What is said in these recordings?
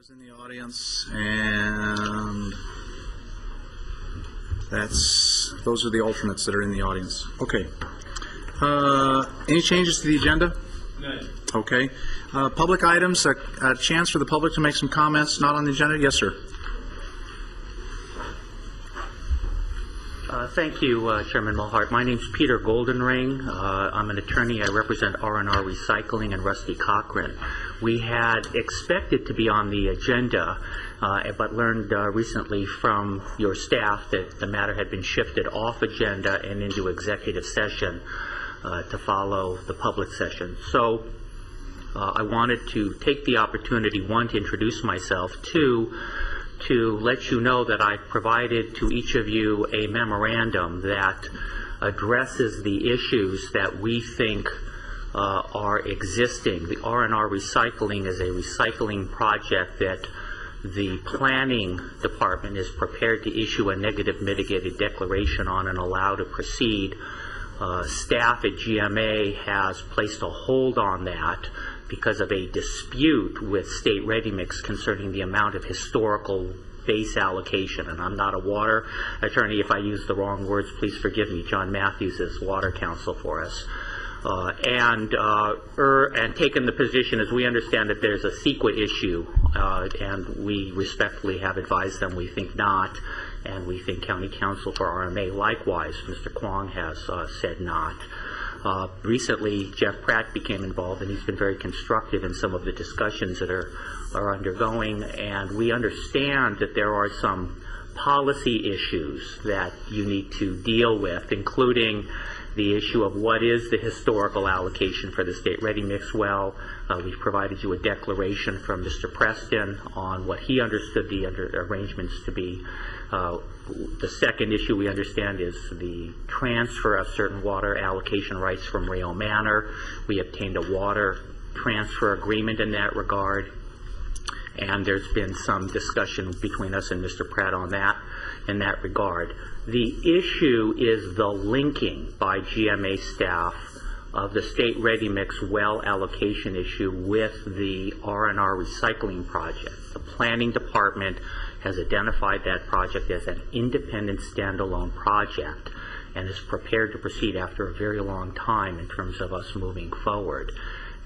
is in the audience, and that's, those are the alternates that are in the audience. Okay. Uh, Any changes to the agenda? None. Okay. Uh, Public items, a a chance for the public to make some comments not on the agenda? Yes, sir. Uh, Thank you, uh, Chairman Maulhardt. My name is Peter Goldenring. Uh, I'm an attorney. I represent r and R Recycling and Rusty Cochran. We had expected to be on the agenda, uh, but learned uh, recently from your staff that the matter had been shifted off agenda and into executive session uh, to follow the public session. So uh, I wanted to take the opportunity, one, to introduce myself, two, to let you know that I've provided to each of you a memorandum that addresses the issues that we think uh, are existing. The r and R Recycling is a recycling project that the planning department is prepared to issue a negative mitigated declaration on and allow to proceed. Uh, Staff at GMA has placed a hold on that because of a dispute with State Ready Mix concerning the amount of historical base allocation. And I'm not a water attorney. If I use the wrong words, please forgive me. John Matthews is water counsel for us. Uh, and uh, er, and taken the position, as we understand it, there's a CEQA issue, uh, and we respectfully have advised them we think not, and we think County Counsel for RMA likewise, Mr. Kwong has uh, said not. Uh, recently, Jeff Pratt became involved, and he's been very constructive in some of the discussions that are are undergoing. And we understand that there are some policy issues that you need to deal with, including the issue of what is the historical allocation for the state ready mix well. Uh, we've provided you a declaration from Mr. Preston on what he understood the under arrangements to be. Uh, the second issue we understand is the transfer of certain water allocation rights from Rayo Manor. We obtained a water transfer agreement in that regard and there's been some discussion between us and Mr. Pratt on that, in that regard. The issue is the linking by GMA staff of the state ready mix well allocation issue with the R&R recycling project. The planning department has identified that project as an independent standalone project and is prepared to proceed after a very long time in terms of us moving forward.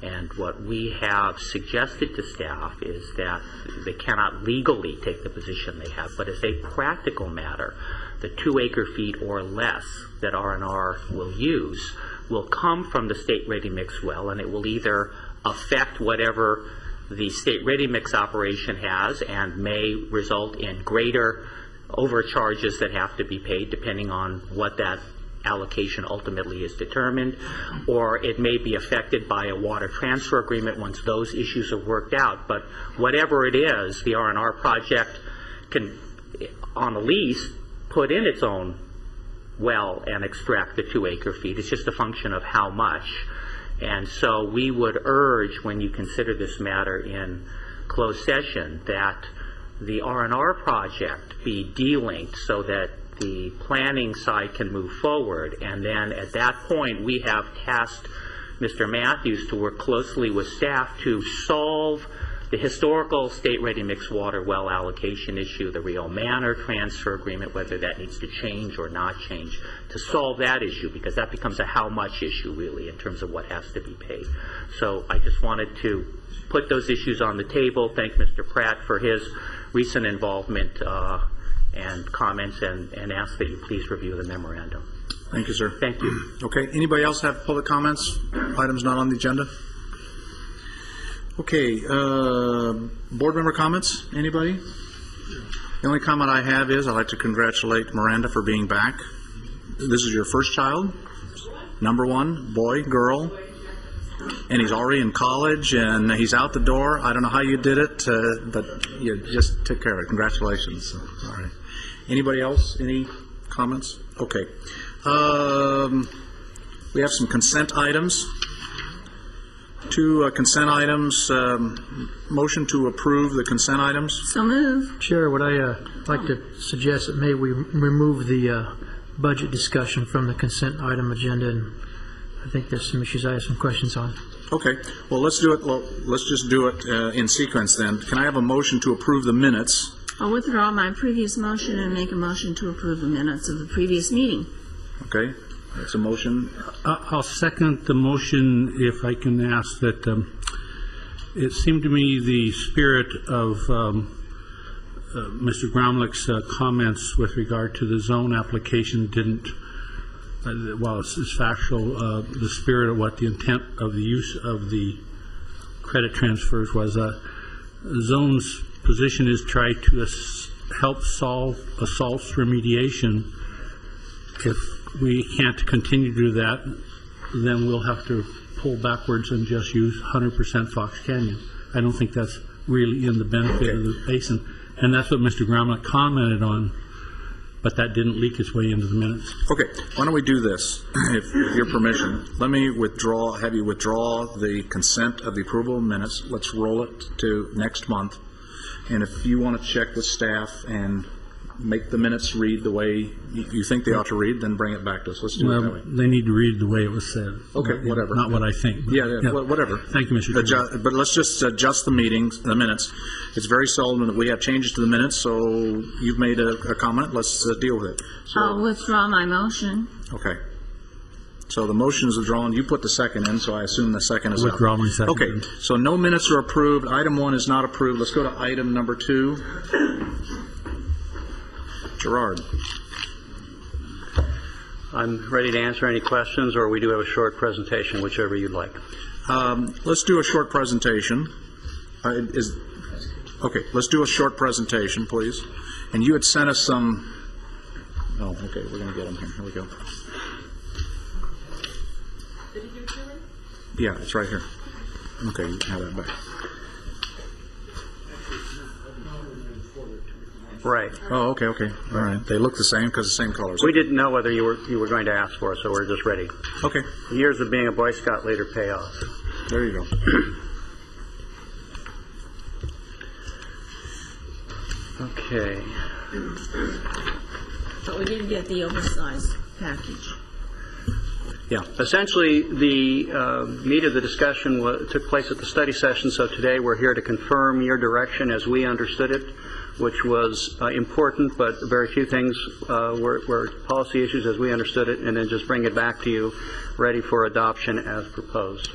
And what we have suggested to staff is that they cannot legally take the position they have, but as a practical matter, the two acre feet or less that R&R will use will come from the state ready mix well, and it will either affect whatever the state ready mix operation has and may result in greater overcharges that have to be paid depending on what that allocation ultimately is determined, or it may be affected by a water transfer agreement once those issues are worked out. But whatever it is, the R&R project can, on a lease, put in its own well and extract the two acre feet. It's just a function of how much. And so we would urge, when you consider this matter in closed session, that the R&R project be delinked so that the planning side can move forward. And then at that point, we have tasked Mr. Matthews to work closely with staff to solve the historical state ready mixed water well allocation issue, the Rio Manor transfer agreement, whether that needs to change or not change, to solve that issue because that becomes a how much issue really in terms of what has to be paid. So I just wanted to put those issues on the table, thank Mr. Pratt for his recent involvement uh, and comments, and, and ask that you please review the memorandum. Thank you, sir. Thank you. Okay, anybody else have public comments? Items not on the agenda? Okay, uh, board member comments? Anybody? The only comment I have is I'd like to congratulate Miranda for being back. This is your first child? Number one, boy, girl? And he's already in college and he's out the door. I don't know how you did it, uh, but you just took care of it. Congratulations. All right. Anybody else? Any comments? Okay. Um, we have some consent items. Two uh, consent items. Um, motion to approve the consent items. So move. Chair, would I uh, like to suggest that maybe we remove the uh, budget discussion from the consent item agenda? And I think there's some issues I have some questions on. Okay, well, let's do it, well, let's just do it uh, in sequence then. Can I have a motion to approve the minutes? I'll withdraw my previous motion and make a motion to approve the minutes of the previous meeting. Okay, that's a motion. I- I'll second the motion if I can ask that, um, it seemed to me the spirit of um, uh, Mr. Gromlick's uh, comments with regard to the zone application didn't, uh, while it's it's factual, uh, the spirit of what the intent of the use of the credit transfers was, uh, zone's position is try to help solve assaults remediation if we can't continue to do that, then we'll have to pull backwards and just use 100% Fox Canyon. I don't think that's really in the benefit of the basin. And that's what Mr. Gromlett commented on, but that didn't leak its way into the minutes. Okay, why don't we do this, if with your permission? Let me withdraw, have you withdraw the consent of the approval minutes. Let's roll it to next month. And if you want to check with staff and make the minutes read the way you you think they ought to read, then bring it back to us. Let's do it that way. they need to read the way it was said. Okay, whatever. Not what I think. but- Yeah, yeah, wha- whatever. Thank you, Mr. Chairman. Adju- But let's just adjust the meetings, the minutes. It's very seldom that we have changes to the minutes, so you've made a, a comment, let's uh, deal with it. So, I'll withdraw my motion. okay. So the motion is withdrawn, you put the second in, so I assume the second is out. Withdraw my second. Okay, so no minutes are approved, item one is not approved, let's go to item number two. Gerhardt, I'm ready to answer any questions, or we do have a short presentation, whichever you'd like. um, let's do a short presentation. Uh, Is, okay, let's do a short presentation, please. And you had sent us some, oh, okay, we're going to get them here, here we go. Did you give me? Yeah, it's right here. Okay, you can have that back. Right. Oh, okay, okay, all right. They look the same because the same colors. We didn't know whether you were, you were going to ask for it, so we're just ready. Okay, Years of being a Boy Scout leader pay off. there you go. Okay. But we did get the oversized package. Yeah, Essentially, the uh, meat of the discussion wa- took place at the study session, so today we're here to confirm your direction as we understood it, which was uh, important, but very few things uh, were were policy issues as we understood it, and then just bring it back to you, ready for adoption as proposed.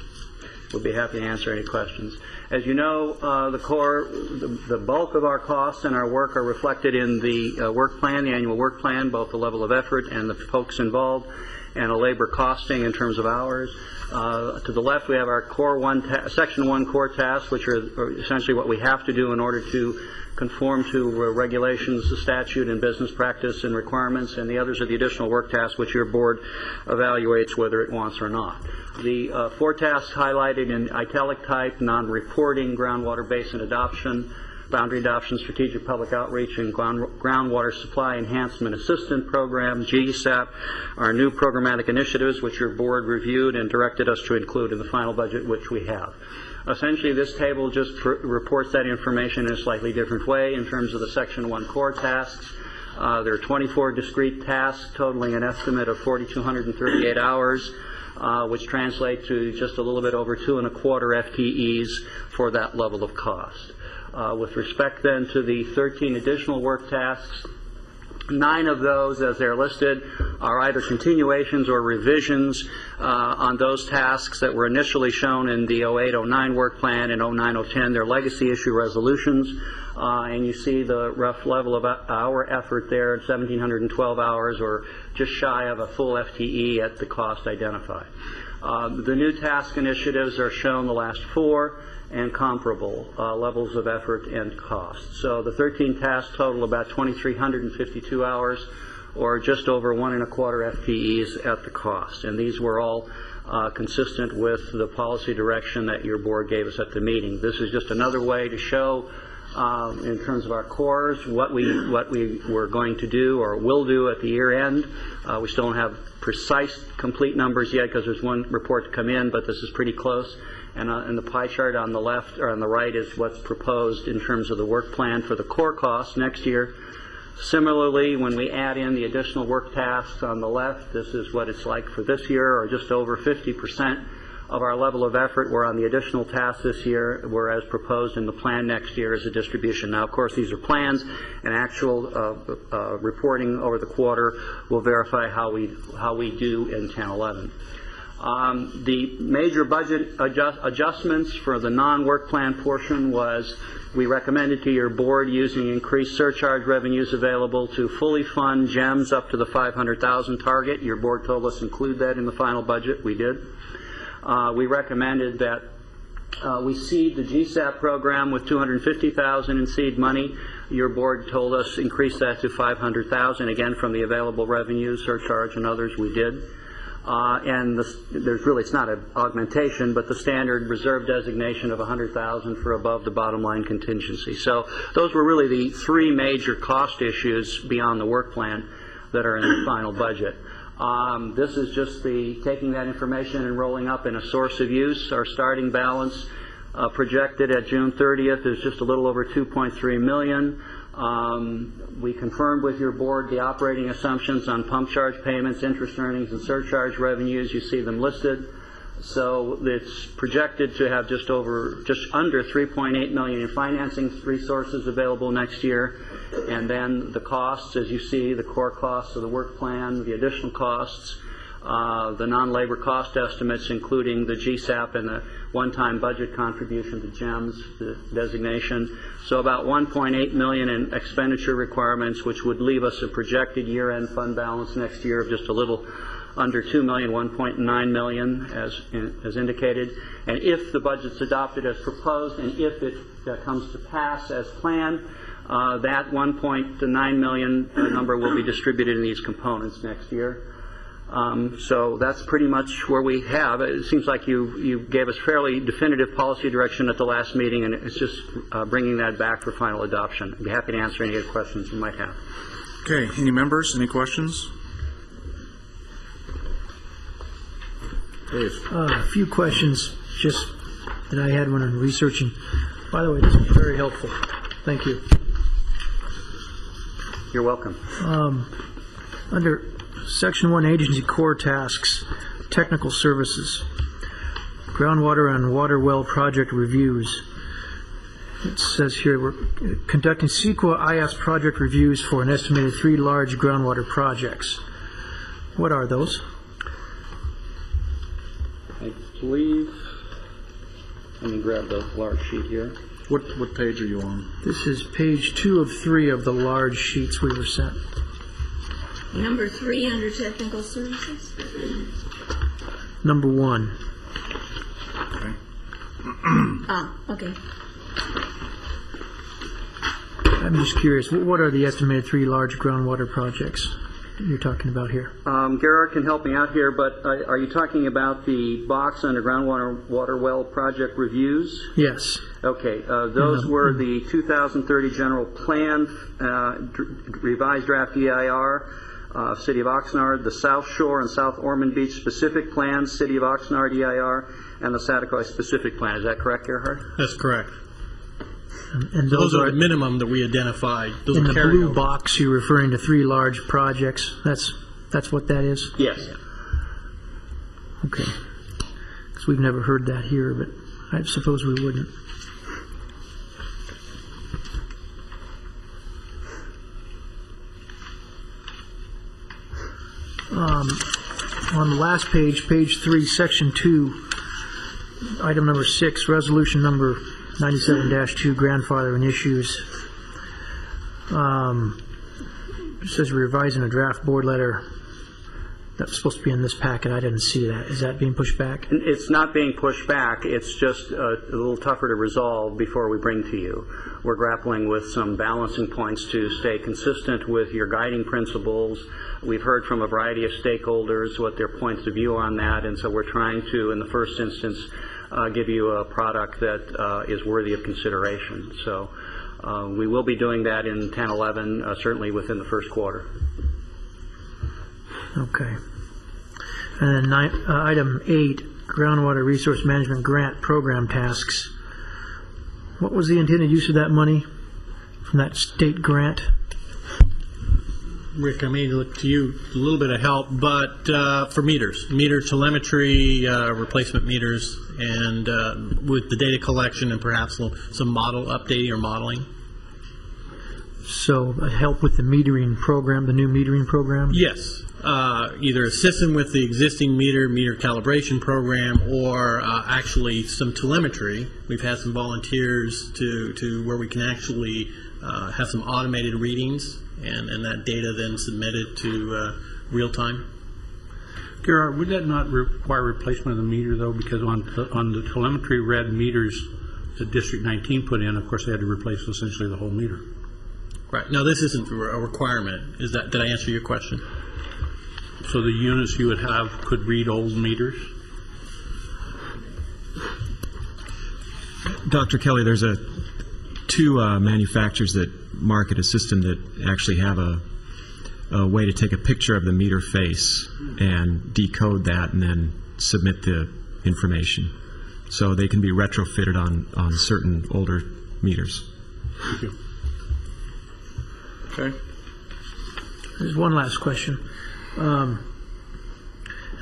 We'll be happy to answer any questions. As you know, uh, the core, the the bulk of our costs and our work are reflected in the uh, work plan, the annual work plan, both the level of effort and the folks involved, and a labor costing in terms of hours. Uh, To the left, we have our core one, section one core tasks, which are are essentially what we have to do in order to conform to uh, regulations, the statute, and business practice and requirements, and the others are the additional work tasks which your board evaluates whether it wants or not. The uh, four tasks highlighted in italic type, non-reporting, groundwater basin adoption, boundary adoption, strategic public outreach, and ground- groundwater supply enhancement assistant program, GSAP, are new programmatic initiatives which your board reviewed and directed us to include in the final budget, which we have. Essentially, this table just reports that information in a slightly different way in terms of the Section 1 core tasks. Uh, There are 24 discrete tasks totaling an estimate of 4,238 hours, uh, which translate to just a little bit over two and a quarter FTEs for that level of cost. Uh, With respect then to the 13 additional work tasks, Nine of those, as they're listed, are either continuations or revisions uh, on those tasks that were initially shown in the 08-09 work plan and 09-010. They're legacy issue resolutions, uh, and you see the rough level of our effort there, at 1,712 hours, or just shy of a full FTE at the cost identified. Um, The new task initiatives are shown, the last four, and comparable uh, levels of effort and cost. So the 13 tasks total about 2,352 hours, or just over one and a quarter FTEs at the cost. And these were all uh, consistent with the policy direction that your board gave us at the meeting. This is just another way to show um, in terms of our cores, what we, what we were going to do or will do at the year end. Uh, We still don't have precise, complete numbers yet because there's one report to come in, but this is pretty close. And, uh, and the pie chart on the left, or on the right, is what's proposed in terms of the work plan for the core costs next year. Similarly, when we add in the additional work tasks on the left, this is what it's like for this year, or just over 50% of our level of effort were on the additional tasks this year, whereas proposed in the plan next year is a distribution. Now, of course, these are plans, and actual uh, uh, reporting over the quarter will verify how we, how we do in 1011. Um, The major budget adjust- adjustments for the non-work plan portion was, we recommended to your board using increased surcharge revenues available to fully fund GEMS up to the 500,000 target. Your board told us include that in the final budget. We did. Uh, We recommended that uh, we seed the GSAP program with 250,000 in seed money. Your board told us increase that to 500,000, again, from the available revenues, surcharge and others, we did. Uh, And the- there's really, it's not an augmentation, but the standard reserve designation of 100,000 for above the bottom line contingency. So those were really the three major cost issues beyond the work plan that are in the final budget. Um, This is just the, taking that information and rolling up in a source of use. Our starting balance uh, projected at June 30th is just a little over 2.3 million. Um, We confirmed with your board the operating assumptions on pump charge payments, interest earnings, and surcharge revenues. You see them listed. So it's projected to have just over, just under 3.8 million in financing resources available next year. And then the costs, as you see, the core costs of the work plan, the additional costs, uh, the non-labor cost estimates, including the GSAP and the one-time budget contribution to GEMS, the designation. So about 1.8 million in expenditure requirements, which would leave us a projected year-end fund balance next year of just a little under 2 million, 1.9 million as, as indicated. And if the budget's adopted as proposed, and if it uh, comes to pass as planned, uh, that 1.9 million uh, number will be distributed in these components next year. Um, So that's pretty much where we have. It seems like you, you gave us fairly definitive policy direction at the last meeting, and it's just uh, bringing that back for final adoption. I'd be happy to answer any other questions you might have. Okay, any members, any questions? Dave? Uh, A few questions just that I had when I'm researching. By the way, this is very helpful. Thank you. You're welcome. Under Section 1, Agency Core Tasks, Technical Services, Groundwater and Water Well Project Reviews. It says here, we're conducting CEQA IS project reviews for an estimated three large groundwater projects. What are those? I believe, let me grab the large sheet here. What, what page are you on? This is page two of three of the large sheets we were sent. Number three under technical services? Number one. Okay. Ah, okay. I'm just curious, what are the estimated three large groundwater projects you're talking about here? Um, Gerard can help me out here, but uh, are you talking about the box under groundwater water well project reviews? Yes. Okay, uh, those Mhm. were the 2030 general plan, uh, dr- revised draft EIR, uh, City of Oxnard, the South Shore and South Ormond Beach specific plans, City of Oxnard EIR, and the Saticoy specific plan. Is that correct, Gerhardt? That's correct. And Those those are are, the minimum that we identified. Those in the blue carryovers. box, you're referring to three large projects. That's, that's what that is? Yes. Okay. Because we've never heard that here, but I suppose we wouldn't. Um, On the last page, page three, section two, item number six, resolution number 97-2, grandfathering issues. Um, It says revising a draft board letter that's supposed to be in this packet. I didn't see that. Is that being pushed back? It's not being pushed back, it's just a little tougher to resolve before we bring to you. We're grappling with some balancing points to stay consistent with your guiding principles. We've heard from a variety of stakeholders what their points of view on that, and so we're trying to, in the first instance, uh, give you a product that uh, is worthy of consideration. So uh, we will be doing that in 1011, uh, certainly within the first quarter. Okay. And then ni- uh, item eight, groundwater resource management grant program tasks. What was the intended use of that money from that state grant? Rick, I may look to you, a little bit of help, but uh, for meters, meter telemetry, uh, replacement meters, and uh, with the data collection and perhaps some model updating or modeling. So uh, help with the metering program, the new metering program? Yes, uh, either assisting with the existing meter, meter calibration program, or uh, actually some telemetry. We've had some volunteers to, to where we can actually uh, have some automated readings, and, and that data then submitted to uh, real time. Gerhardt, would that not require replacement of the meter, though? Because on, the- on the telemetry read meters that District 19 put in, of course, they had to replace essentially the whole meter. Right. No, this isn't a requirement. Is that, did I answer your question? So the units you would have could read old meters? Dr. Kelly, there's a two uh, manufacturers that market a system that actually have a, a way to take a picture of the meter face and decode that and then submit the information. So they can be retrofitted on, on certain older meters. Thank you. Okay. There's one last question. Um,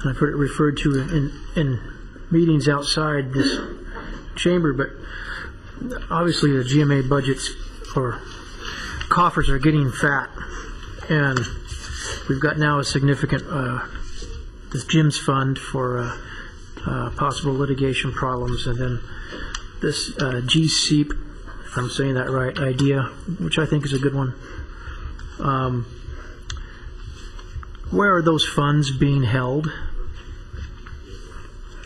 And I've heard it referred to in, in meetings outside this chamber, but obviously the GMA budgets or coffers are getting fat. And we've got now a significant, uh, this GEMS fund for uh, uh, possible litigation problems, and then this uh, GSEEP, if I'm saying that right, idea, which I think is a good one. Um, where are those funds being held?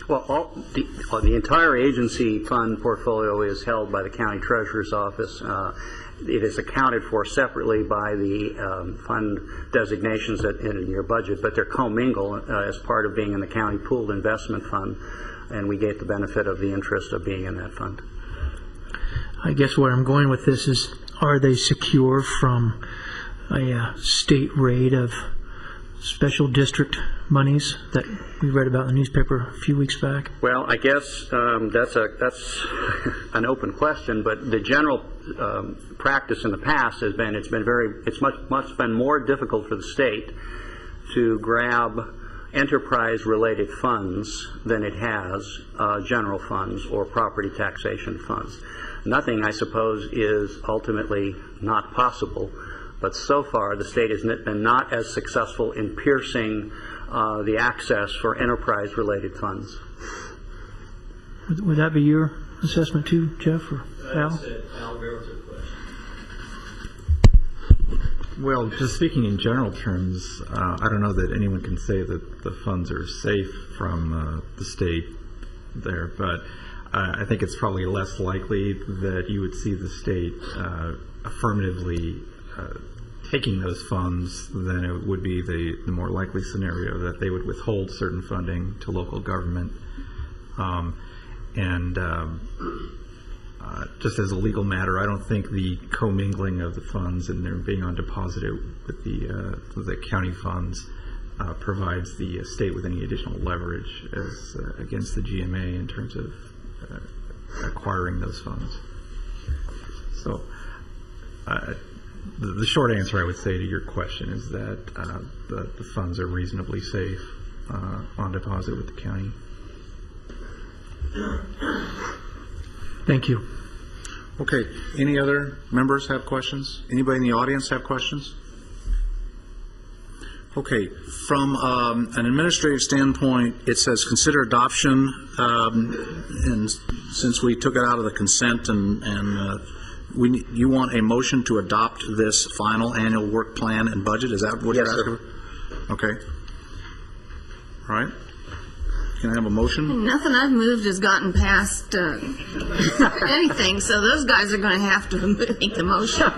Well, all, the, the entire agency fund portfolio is held by the county treasurer's office. Uh, it is accounted for separately by the um, fund designations that in your budget, but they're commingled uh, as part of being in the county pooled investment fund, and we get the benefit of the interest of being in that fund. I guess where I'm going with this is, are they secure from a uh, state rate of special district monies that we read about in the newspaper a few weeks back? Well, I guess um, that's a that's an open question, but the general um, practice in the past has been it's been very it's much much been more difficult for the state to grab enterprise related funds than it has uh, general funds or property taxation funds. Nothing, I suppose, is ultimately not possible, but so far the state has n- been not as successful in piercing uh, the access for enterprise related funds. Would, would that be your assessment too, Jeff or Al? Well, just speaking in general terms, uh, I don't know that anyone can say that the funds are safe from uh, the state there, but uh, I think it's probably less likely that you would see the state uh, affirmatively uh, taking those funds then it would be the, the more likely scenario that they would withhold certain funding to local government. Um, and um, uh, just as a legal matter, I don't think the commingling of the funds and their being on deposit with the, uh, the county funds uh, provides the uh, state with any additional leverage as uh, against the GMA in terms of uh, acquiring those funds. So, uh, the, the short answer I would say to your question is that uh, the, the funds are reasonably safe uh, on deposit with the county. Thank you. Okay, any other members have questions? Anybody in the audience have questions? Okay, from um, an administrative standpoint, it says consider adoption, um, and since we took it out of the consent and, and uh, we, you want a motion to adopt this final annual work plan and budget, is that what you're Yes, asking? sir. Okay. All right. Can I have a motion? Nothing I've moved has gotten past uh, anything, so those guys are going to have to make the motion.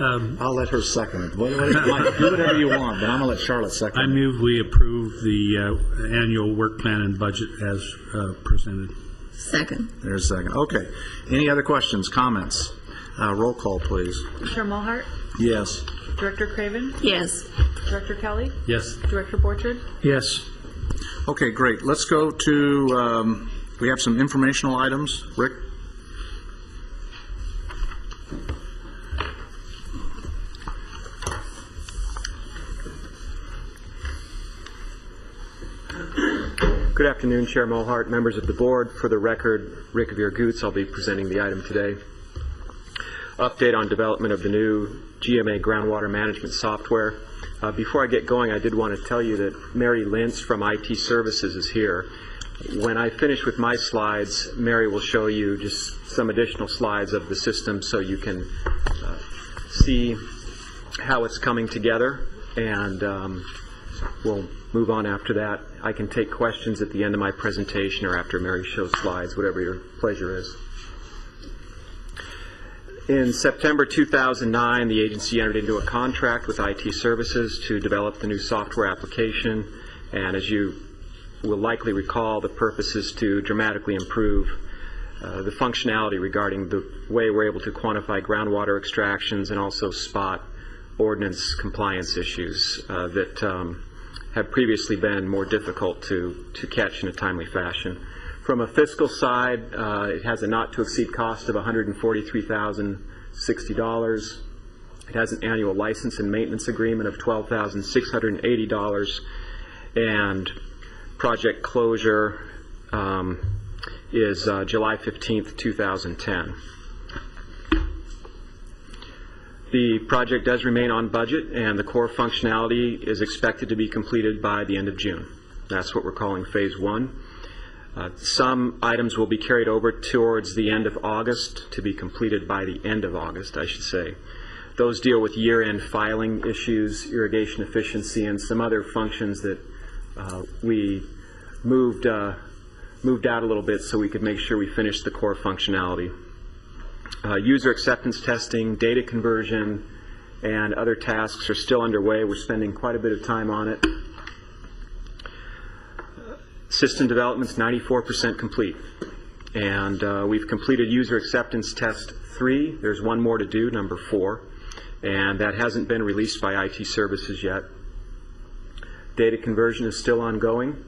I'll let her second it. What- what- Mike, Do whatever you want, but I'm gonna let Charlotte second I it. move we approve the uh, annual work plan and budget as uh, presented. Second. There's a second. Okay. Any other questions, comments? Uh, Roll call, please. Chair Maulhardt, Yes. Director Craven, Yes. Director Kelly, Yes. Director Borchard, Yes. Okay, great. Let's go to, um, we have some informational items. Rick? Good afternoon, Chair Maulhardt, members of the board. For the record, Rick Goots, I'll be presenting the item today. Update on development of the new GMA groundwater management software. Uh, Before I get going, I did want to tell you that Mary Lintz from IT Services is here. When I finish with my slides, Mary will show you just some additional slides of the system so you can uh, see how it's coming together, and um, we'll move on after that. I can take questions at the end of my presentation or after Mary shows slides, whatever your pleasure is. In September 2009, the agency entered into a contract with IT Services to develop the new software application, and as you will likely recall, the purpose is to dramatically improve uh, the functionality regarding the way we're able to quantify groundwater extractions and also spot ordinance compliance issues uh, that um, have previously been more difficult to, to catch in a timely fashion. From a fiscal side, uh, it has a not-to-exceed cost of $143,060. It has an annual license and maintenance agreement of $12,680, and project closure um, is uh, July 15th, 2010. The project does remain on budget, and the core functionality is expected to be completed by the end of June. That's what we're calling Phase 1. Uh, Some items will be carried over towards the end of August to be completed by the end of August, I should say. Those deal with year-end filing issues, irrigation efficiency, and some other functions that uh, we moved, uh, moved out a little bit so we could make sure we finished the core functionality. Uh, User acceptance testing, data conversion, and other tasks are still underway. We're spending quite a bit of time on it. System development's 94% complete. And uh, we've completed user acceptance test three. There's one more to do, number four. And that hasn't been released by IT services yet. Data conversion is still ongoing.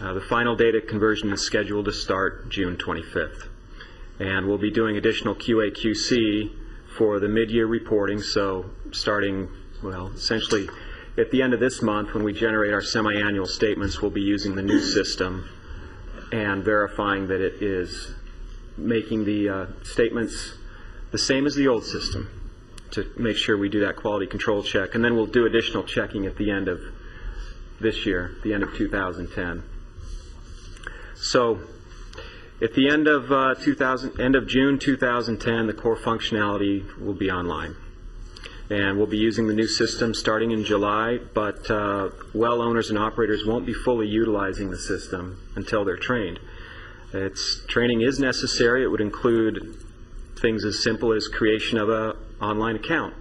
Uh, the final data conversion is scheduled to start June 25th. And we'll be doing additional QA/QC for the mid-year reporting, so starting, well, essentially at the end of this month, when we generate our semi-annual statements, we'll be using the new system and verifying that it is making the uh, statements the same as the old system to make sure we do that quality control check. And then we'll do additional checking at the end of this year, the end of 2010. So at the end of uh, 2000, end of June 2010, the core functionality will be online. And we'll be using the new system starting in July, but uh, well owners and operators won't be fully utilizing the system until they're trained. Its training is necessary. It would include things as simple as creation of an online account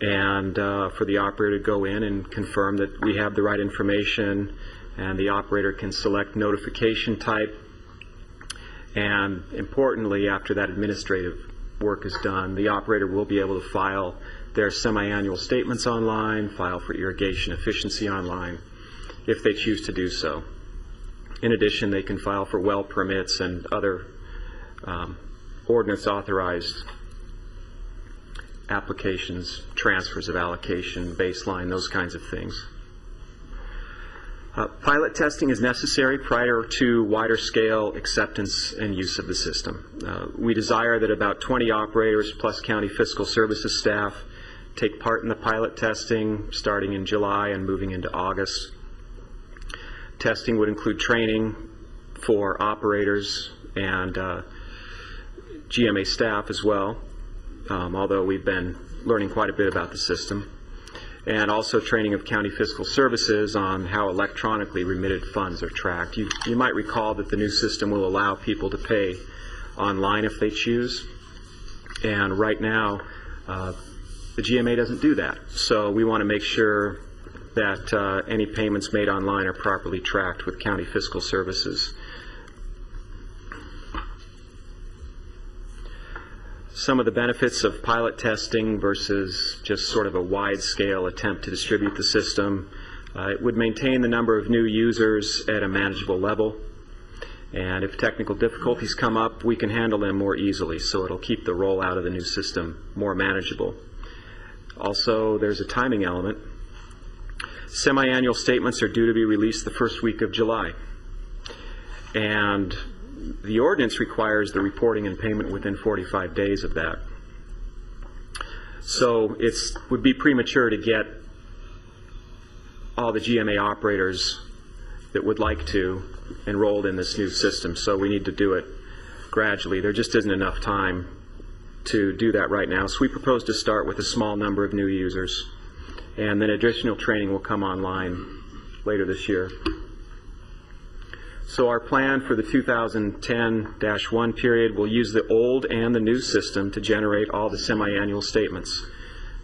and uh, for the operator to go in and confirm that we have the right information and the operator can select notification type and importantly after that administrative work is done the operator will be able to file their semi-annual statements online file for irrigation efficiency online if they choose to do so in addition they can file for well permits and other um, ordinance authorized applications, transfers of allocation, baseline, those kinds of things. Uh, pilot testing is necessary prior to wider scale acceptance and use of the system. Uh, we desire that about 20 operators plus county fiscal services staff take part in the pilot testing starting in July and moving into August. Testing would include training for operators and uh, GMA staff as well, um, although we've been learning quite a bit about the system, and also training of county fiscal services on how electronically remitted funds are tracked. You, you might recall that the new system will allow people to pay online if they choose, and right now uh, the GMA doesn't do that. So we want to make sure that uh, any payments made online are properly tracked with county fiscal services. Some of the benefits of pilot testing versus just sort of a wide-scale attempt to distribute the system. Uh, it would maintain the number of new users at a manageable level. And if technical difficulties come up, we can handle them more easily, so it'll keep the rollout of the new system more manageable. Also, there's a timing element. Semi-annual statements are due to be released the first week of July. And the ordinance requires the reporting and payment within 45 days of that. So it would be premature to get all the GMA operators that would like to enrolled in this new system, so we need to do it gradually. There just isn't enough time to do that right now. So we propose to start with a small number of new users, and then additional training will come online later this year. So our plan for the 2010-1 period will use the old and the new system to generate all the semi-annual statements.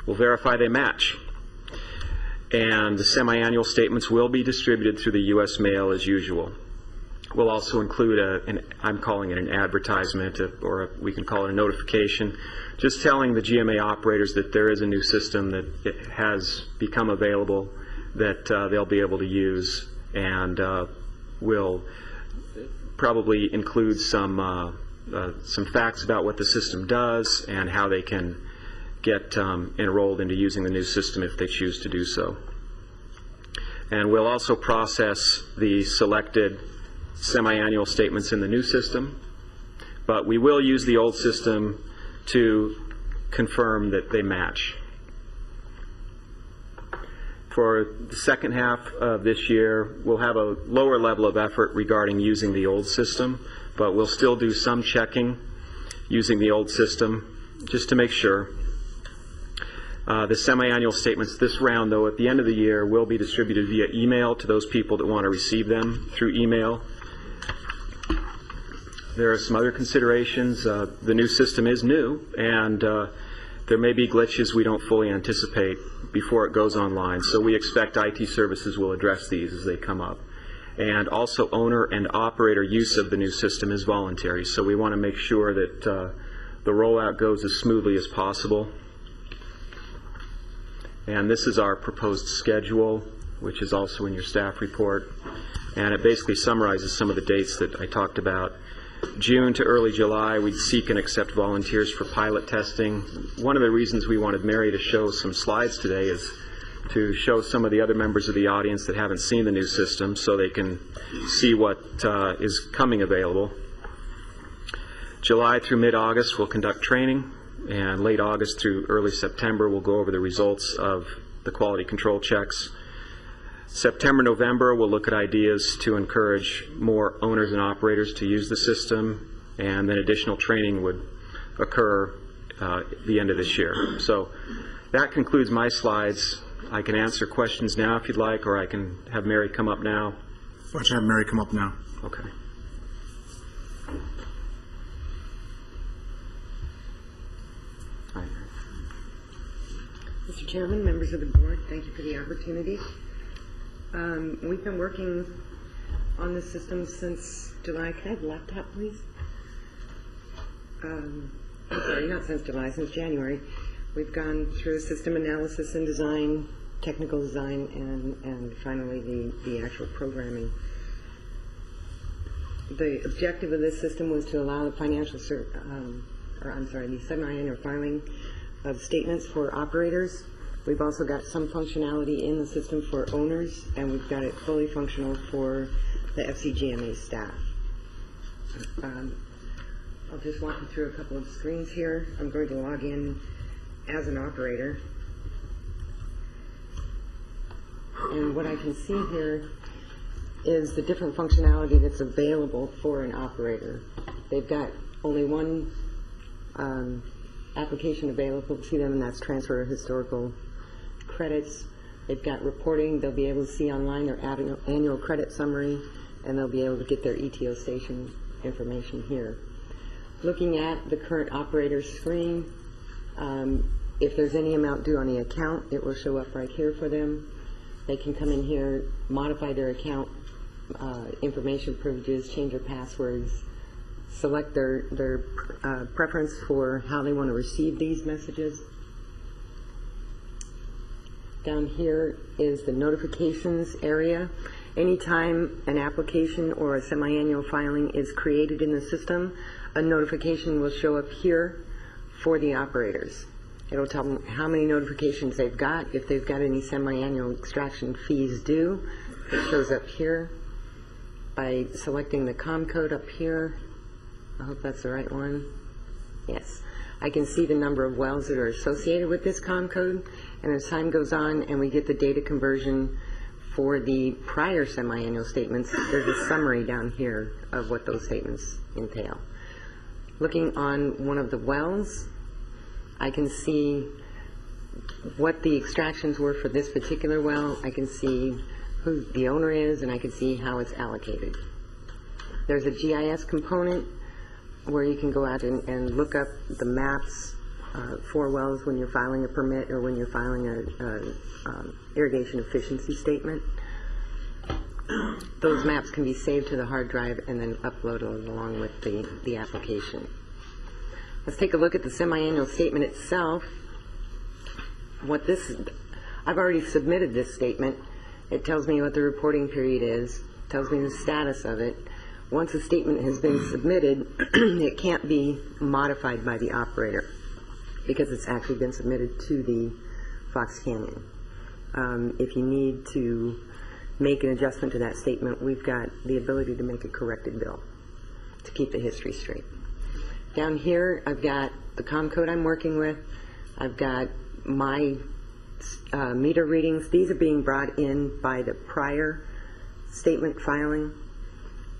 We'll verify they match. And the semi-annual statements will be distributed through the U.S. mail as usual. We'll also include a, an, I'm calling it an advertisement, uh, or a, we can call it a notification, just telling the GMA operators that there is a new system that has become available that uh, they'll be able to use, and uh, will probably include some uh, uh, some facts about what the system does and how they can get um, enrolled into using the new system if they choose to do so. And we'll also process the selected semi-annual statements in the new system, but we will use the old system to confirm that they match. For the second half of this year, we'll have a lower level of effort regarding using the old system, but we'll still do some checking using the old system just to make sure. Uh, the semi-annual statements this round, though, at the end of the year, will be distributed via email to those people that want to receive them through email. There are some other considerations. Uh, the new system is new, and uh, there may be glitches we don't fully anticipate before it goes online. So we expect IT services will address these as they come up. And also, owner and operator use of the new system is voluntary. So we want to make sure that uh, the rollout goes as smoothly as possible. And this is our proposed schedule, which is also in your staff report. And it basically summarizes some of the dates that I talked about. June to early July, we'd seek and accept volunteers for pilot testing. One of the reasons we wanted Mary to show some slides today is to show some of the other members of the audience that haven't seen the new system so they can see what uh, is coming available. July through mid-August, we'll conduct training, and late August through early September, we'll go over the results of the quality control checks. September, November, we'll look at ideas to encourage more owners and operators to use the system, and then additional training would occur uh, at the end of this year. So that concludes my slides. I can answer questions now if you'd like, or I can have Mary come up now. Why don't you have Mary come up now? Okay. Mr. Chairman, members of the board, thank you for the opportunity. Um, We've been working on this system since July. Can I have a laptop, please? Um, sorry, not since July, since January. We've gone through system analysis and design, technical design, and, and finally the, the actual programming. The objective of this system was to allow the financial, um, or I'm sorry, the semi-annual filing of statements for operators. We've also got some functionality in the system for owners, and we've got it fully functional for the FCGMA staff. Um, I'll just walk you through a couple of screens here. I'm going to log in as an operator. And what I can see here is the different functionality that's available for an operator. They've got only one um, application available to them, and that's transfer of historical credits. They've got reporting. They'll be able to see online their annual- credit summary, and they'll be able to get their ETO station information here. Looking at the current operator screen, um, if there's any amount due on the account, it will show up right here for them. They can come in here, modify their account uh, information privileges, change their passwords, select their, their uh, preference for how they want to receive these messages. Down here is the notifications area. Anytime an application or a semi-annual filing is created in the system, a notification will show up here for the operators. It'll tell them how many notifications they've got, if they've got any semi-annual extraction fees due. It shows up here. by selecting the COM code up here. I hope that's the right one. Yes. I can see the number of wells that are associated with this COM code, and as time goes on and we get the data conversion for the prior semi-annual statements, there's a summary down here of what those statements entail. Looking on one of the wells, I can see what the extractions were for this particular well. I can see who the owner is, and I can see how it's allocated. There's a GIS component where you can go out and, and look up the maps uh, for wells when you're filing a permit or when you're filing a, a um, irrigation efficiency statement. Those maps can be saved to the hard drive and then uploaded along with the, the application. Let's take a look at the semi-annual statement itself. What this, I've already submitted this statement. It tells me what the reporting period is, tells me the status of it. Once a statement has been submitted, it can't be modified by the operator because it's actually been submitted to the Fox Canyon. Um, if you need to make an adjustment to that statement, we've got the ability to make a corrected bill to keep the history straight. Down here, I've got the COM code I'm working with. I've got my uh, meter readings. These are being brought in by the prior statement filing.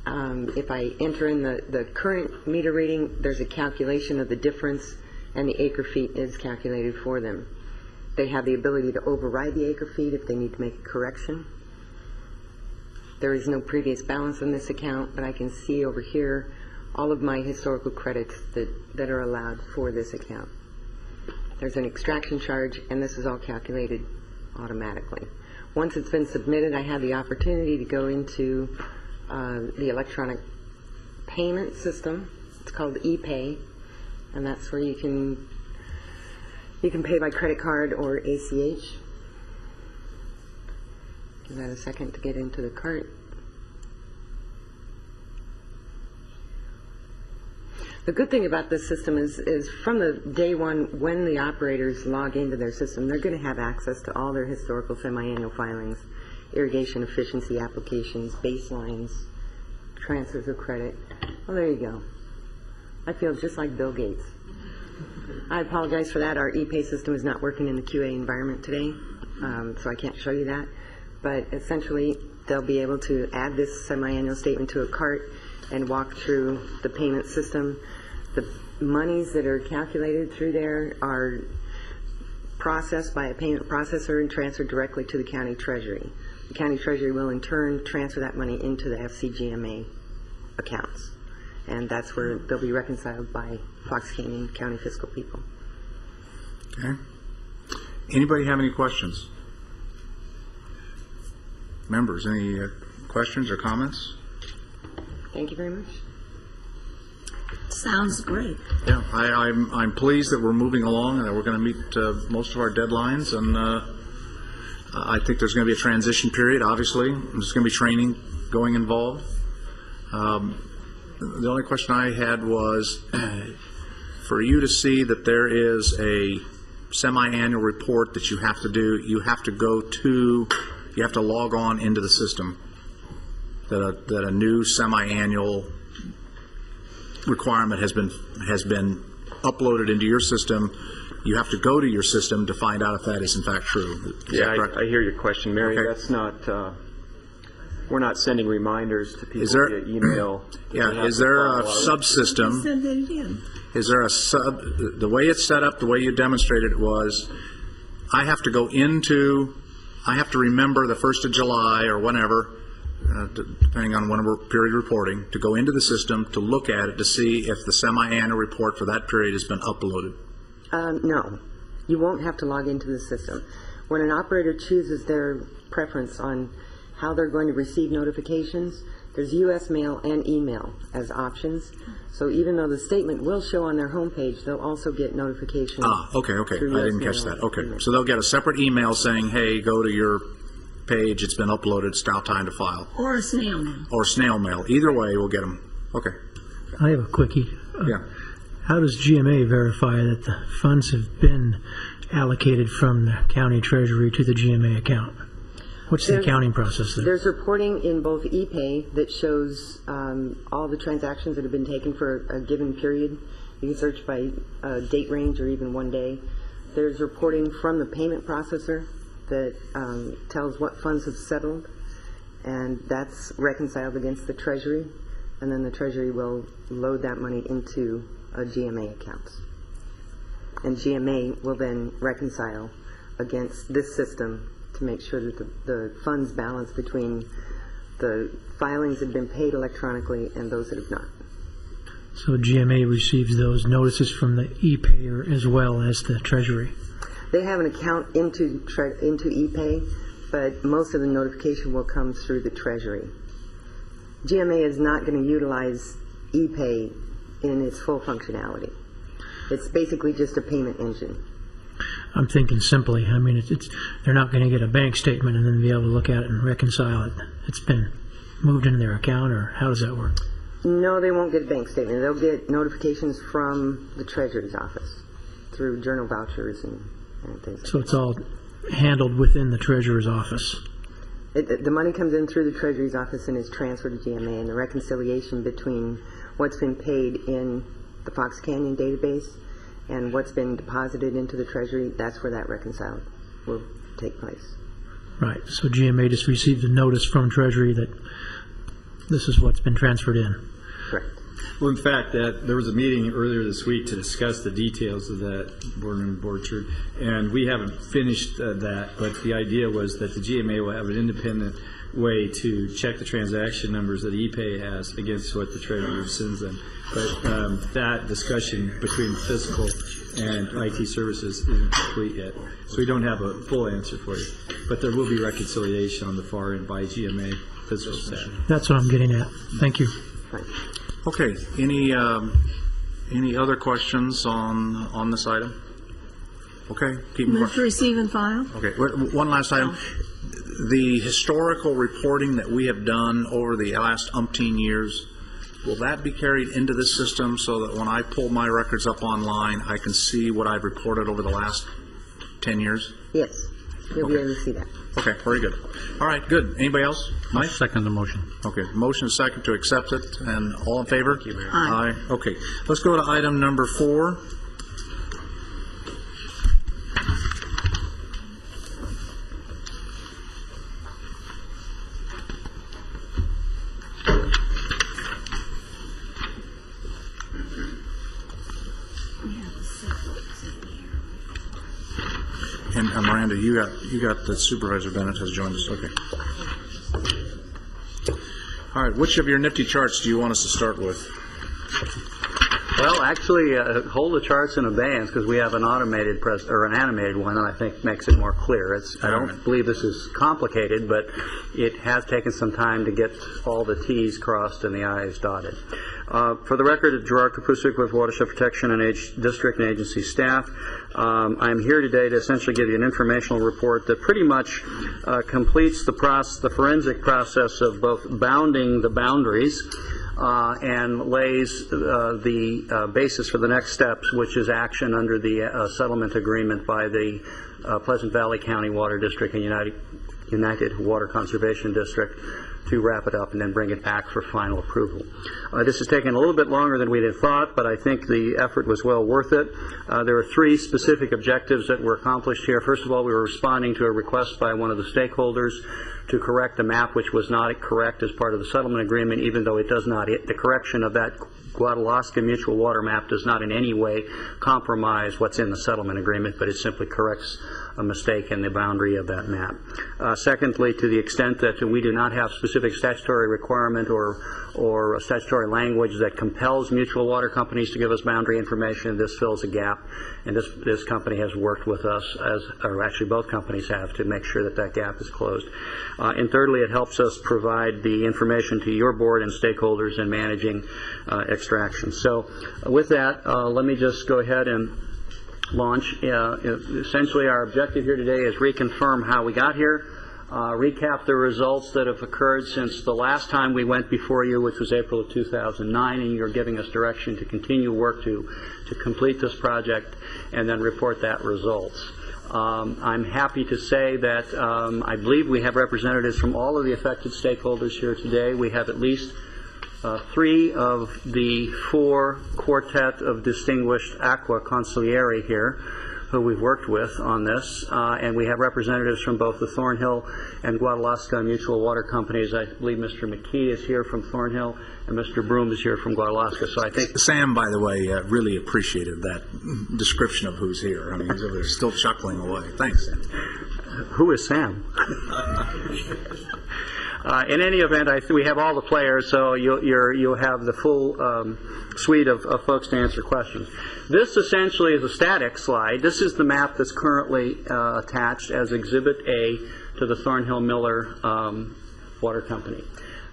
Um, if I enter in the, current meter reading, there's a calculation of the difference, and the acre feet is calculated for them. They have the ability to override the acre feet if they need to make a correction. There is no previous balance on this account, but I can see over here all of my historical credits that are allowed for this account. There's an extraction charge, and this is all calculated automatically. Once it's been submitted, I have the opportunity to go into uh, the electronic payment system. It's called ePay, and that's where you can you can pay by credit card or ACH. Give that a second to get into the cart. The good thing about this system is, is from the day one, when the operators log into their system, they're going to have access to all their historical semi-annual filings, irrigation efficiency applications, baselines, transfers of credit. Well, there you go. I feel just like Bill Gates. I apologize for that. Our ePay system is not working in the QA environment today, um, so I can't show you that. But essentially, they'll be able to add this semi-annual statement to a cart and walk through the payment system. The monies that are calculated through there are processed by a payment processor and transferred directly to the county treasury. The county treasury will in turn transfer that money into the FCGMA accounts. And that's where they'll be reconciled by Fox Canyon County fiscal people. Okay. Anybody have any questions? Members, any uh, questions or comments? Thank you very much. Sounds great. Yeah, I, I'm, I'm pleased that we're moving along and that we're going to meet uh, most of our deadlines. And uh, I think there's going to be a transition period, obviously. There's going to be training going involved. Um, the only question I had was for you to see that there is a semi-annual report that you have to do, you have to go to, you have to log on into the system. That a, that a new semi-annual requirement has been, has been uploaded into your system. You have to go to your system to find out if that is in fact true. Is Yeah. I, I hear your question, Mary. Okay. That's not, uh, we're not sending reminders to people Is there- via email. that they have Yeah, is there a subsystem? Send it in. Is there a sub, the way it's set up, the way you demonstrated it was, I have to go into, I have to remember the first of July or whenever, uh, depending on when we're period reporting, to go into the system to look at it to see if the semi-annual report for that period has been uploaded. Um, no, you won't have to log into the system. When an operator chooses their preference on how they're going to receive notifications, there's U.S. mail and email as options. So even though the statement will show on their homepage, they'll also get notifications. Ah, okay, okay, through I didn't catch mail that, and okay. email. So they'll get a separate email saying, hey, go to your page, it's been uploaded, it's now time to file. Or a snail mail. Or snail mail, either way, we'll get them. Okay, I have a quickie. Uh, yeah. How does GMA verify that the funds have been allocated from the county treasury to the GMA account? What's the There's- accounting process there? There's reporting in both ePay that shows um, all the transactions that have been taken for a given period. You can search by uh, date range or even one day. There's reporting from the payment processor that um, tells what funds have settled, and that's reconciled against the Treasury, and then the Treasury will load that money into a GMA accounts. And GMA will then reconcile against this system to make sure that the, the funds balance between the filings that have been paid electronically and those that have not. So GMA receives those notices from the e-payer as well as the Treasury. They have an account into, into ePay, but most of the notification will come through the Treasury. GMA is not going to utilize ePay in its full functionality. It's basically just a payment engine. I'm thinking simply, I mean, it's, it's, they're not going to get a bank statement and then be able to look at it and reconcile it. It's been moved into their account, or how does that work? No, they won't get a bank statement. They'll get notifications from the Treasury's office through journal vouchers and, and things like So it's all handled within the treasurer's office. It- the money comes in through the Treasury's office and is transferred to GMA, and the reconciliation between what's been paid in the Fox Canyon database and what's been deposited into the Treasury, that's where that reconciled will take place. Right, so GMA just received a notice from Treasury that this is what's been transferred in. Correct. Well, in fact, that, there was a meeting earlier this week to discuss the details of that board member board trip, and we haven't finished uh, that, but the idea was that the GMA will have an independent way to check the transaction numbers that ePay has against what the treasurer sends them. But um, that discussion between fiscal and IT services isn't complete yet, so we don't have a full answer for you. But there will be reconciliation on the far end by GMA fiscal staff. That's what I'm getting at. Thank you. Okay, any, um, any other questions on, on this item? Okay, keep moving. Move to receive and file? Okay, one last item. The historical reporting that we have done over the last umpteen years, will that be carried into the system so that when I pull my records up online, I can see what I've reported over the last 10 years? Yes, you'll be able to see that. Okay, very good. All right, good. Anybody else? I Mike? second the motion. Okay, motion is second to accept it, and all in favor? Aye. Aye. Okay, let's go to item number four. And uh, Miranda, you got, the Supervisor Bennett has joined us, okay. All right, which of your nifty charts do you want us to start with? Well, actually, uh, hold the charts in abeyance because we have an automated pres- or an animated one that I think makes it more clear. It's, I don't right. believe this is complicated, but it has taken some time to get all the Ts crossed and the Is dotted. Uh, for the record, Gerard Kapuscik with Watershed Protection and District and Agency staff. Um, I'm here today to essentially give you an informational report that pretty much uh, completes the process, the forensic process of both bounding the boundaries uh, and lays uh, the uh, basis for the next steps, which is action under the uh, settlement agreement by the uh, Pleasant Valley County Water District and United, United Water Conservation District to wrap it up and then bring it back for final approval. Uh, This has taken a little bit longer than we had thought, but I think the effort was well worth it. Uh, There are three specific objectives that were accomplished here. First of all, we were responding to a request by one of the stakeholders to correct a map which was not correct as part of the settlement agreement, even though it does not, the correction of that Guadalasca Mutual Water map does not in any way compromise what's in the settlement agreement, but it simply corrects a mistake in the boundary of that map. Uh, Secondly, to the extent that we do not have specific statutory requirement or, or statutory language that compels mutual water companies to give us boundary information, this fills a gap, and this, this company has worked with us as, or actually both companies have, to make sure that that gap is closed. Uh, And thirdly, it helps us provide the information to your board and stakeholders in managing uh, extraction. So with that, uh, let me just go ahead and launch. Uh, Essentially, our objective here today is reconfirm how we got here, uh, recap the results that have occurred since the last time we went before you, which was April of 2009, and you're giving us direction to continue work to, to complete this project, and then report that results. Um, I'm happy to say that um, I believe we have representatives from all of the affected stakeholders here today. We have at least uh, three of the four quartet of distinguished aqua consigliere here who we've worked with on this, uh, and we have representatives from both the Thornhill and Guadalasca Mutual Water Companies. I believe Mr. McKee is here from Thornhill, and Mr. Broom is here from Guadalasca. So I think Sam, by the way, uh, really appreciated that description of who's here. I mean, there still chuckling away. Thanks, Who is Sam? uh, in any event, I we have all the players, so you'll, you're, you'll have the full um, suite of, of folks to answer questions. This essentially is a static slide. This is the map that's currently uh, attached as Exhibit A to the Thornhill Miller um, Water Company.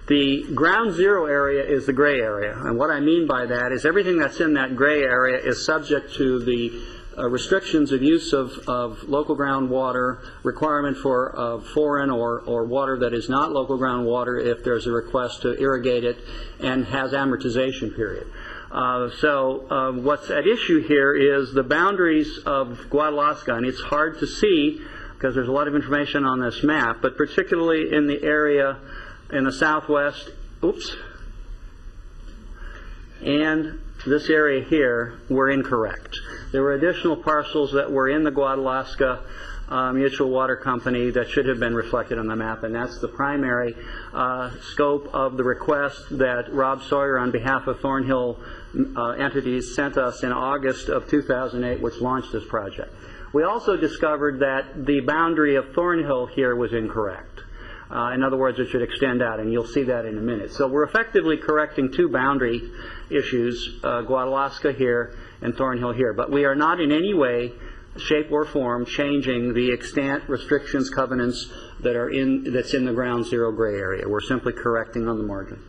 The ground zero area is the gray area, and what I mean by that is everything that's in that gray area is subject to the uh, restrictions of use of, of local groundwater, requirement for uh, foreign or, or water that is not local groundwater if there's a request to irrigate it, and has amortization period. Uh, so uh, what's at issue here is the boundaries of Guadalasca, and it's hard to see because there's a lot of information on this map, but particularly in the area in the southwest, oops, and this area here were incorrect. There were additional parcels that were in the Guadalasca uh, Mutual Water Company that should have been reflected on the map, and that's the primary uh, scope of the request that Rob Sawyer, on behalf of Thornhill uh, entities, sent us in August of 2008, which launched this project. We also discovered that the boundary of Thornhill here was incorrect. Uh, in other words, it should extend out, and you'll see that in a minute. So we're effectively correcting two boundary issues, uh, Guadalasca here and Thornhill here. But we are not in any way, shape, or form changing the extent restrictions, covenants that are in that's in the ground zero gray area. We're simply correcting on the margin.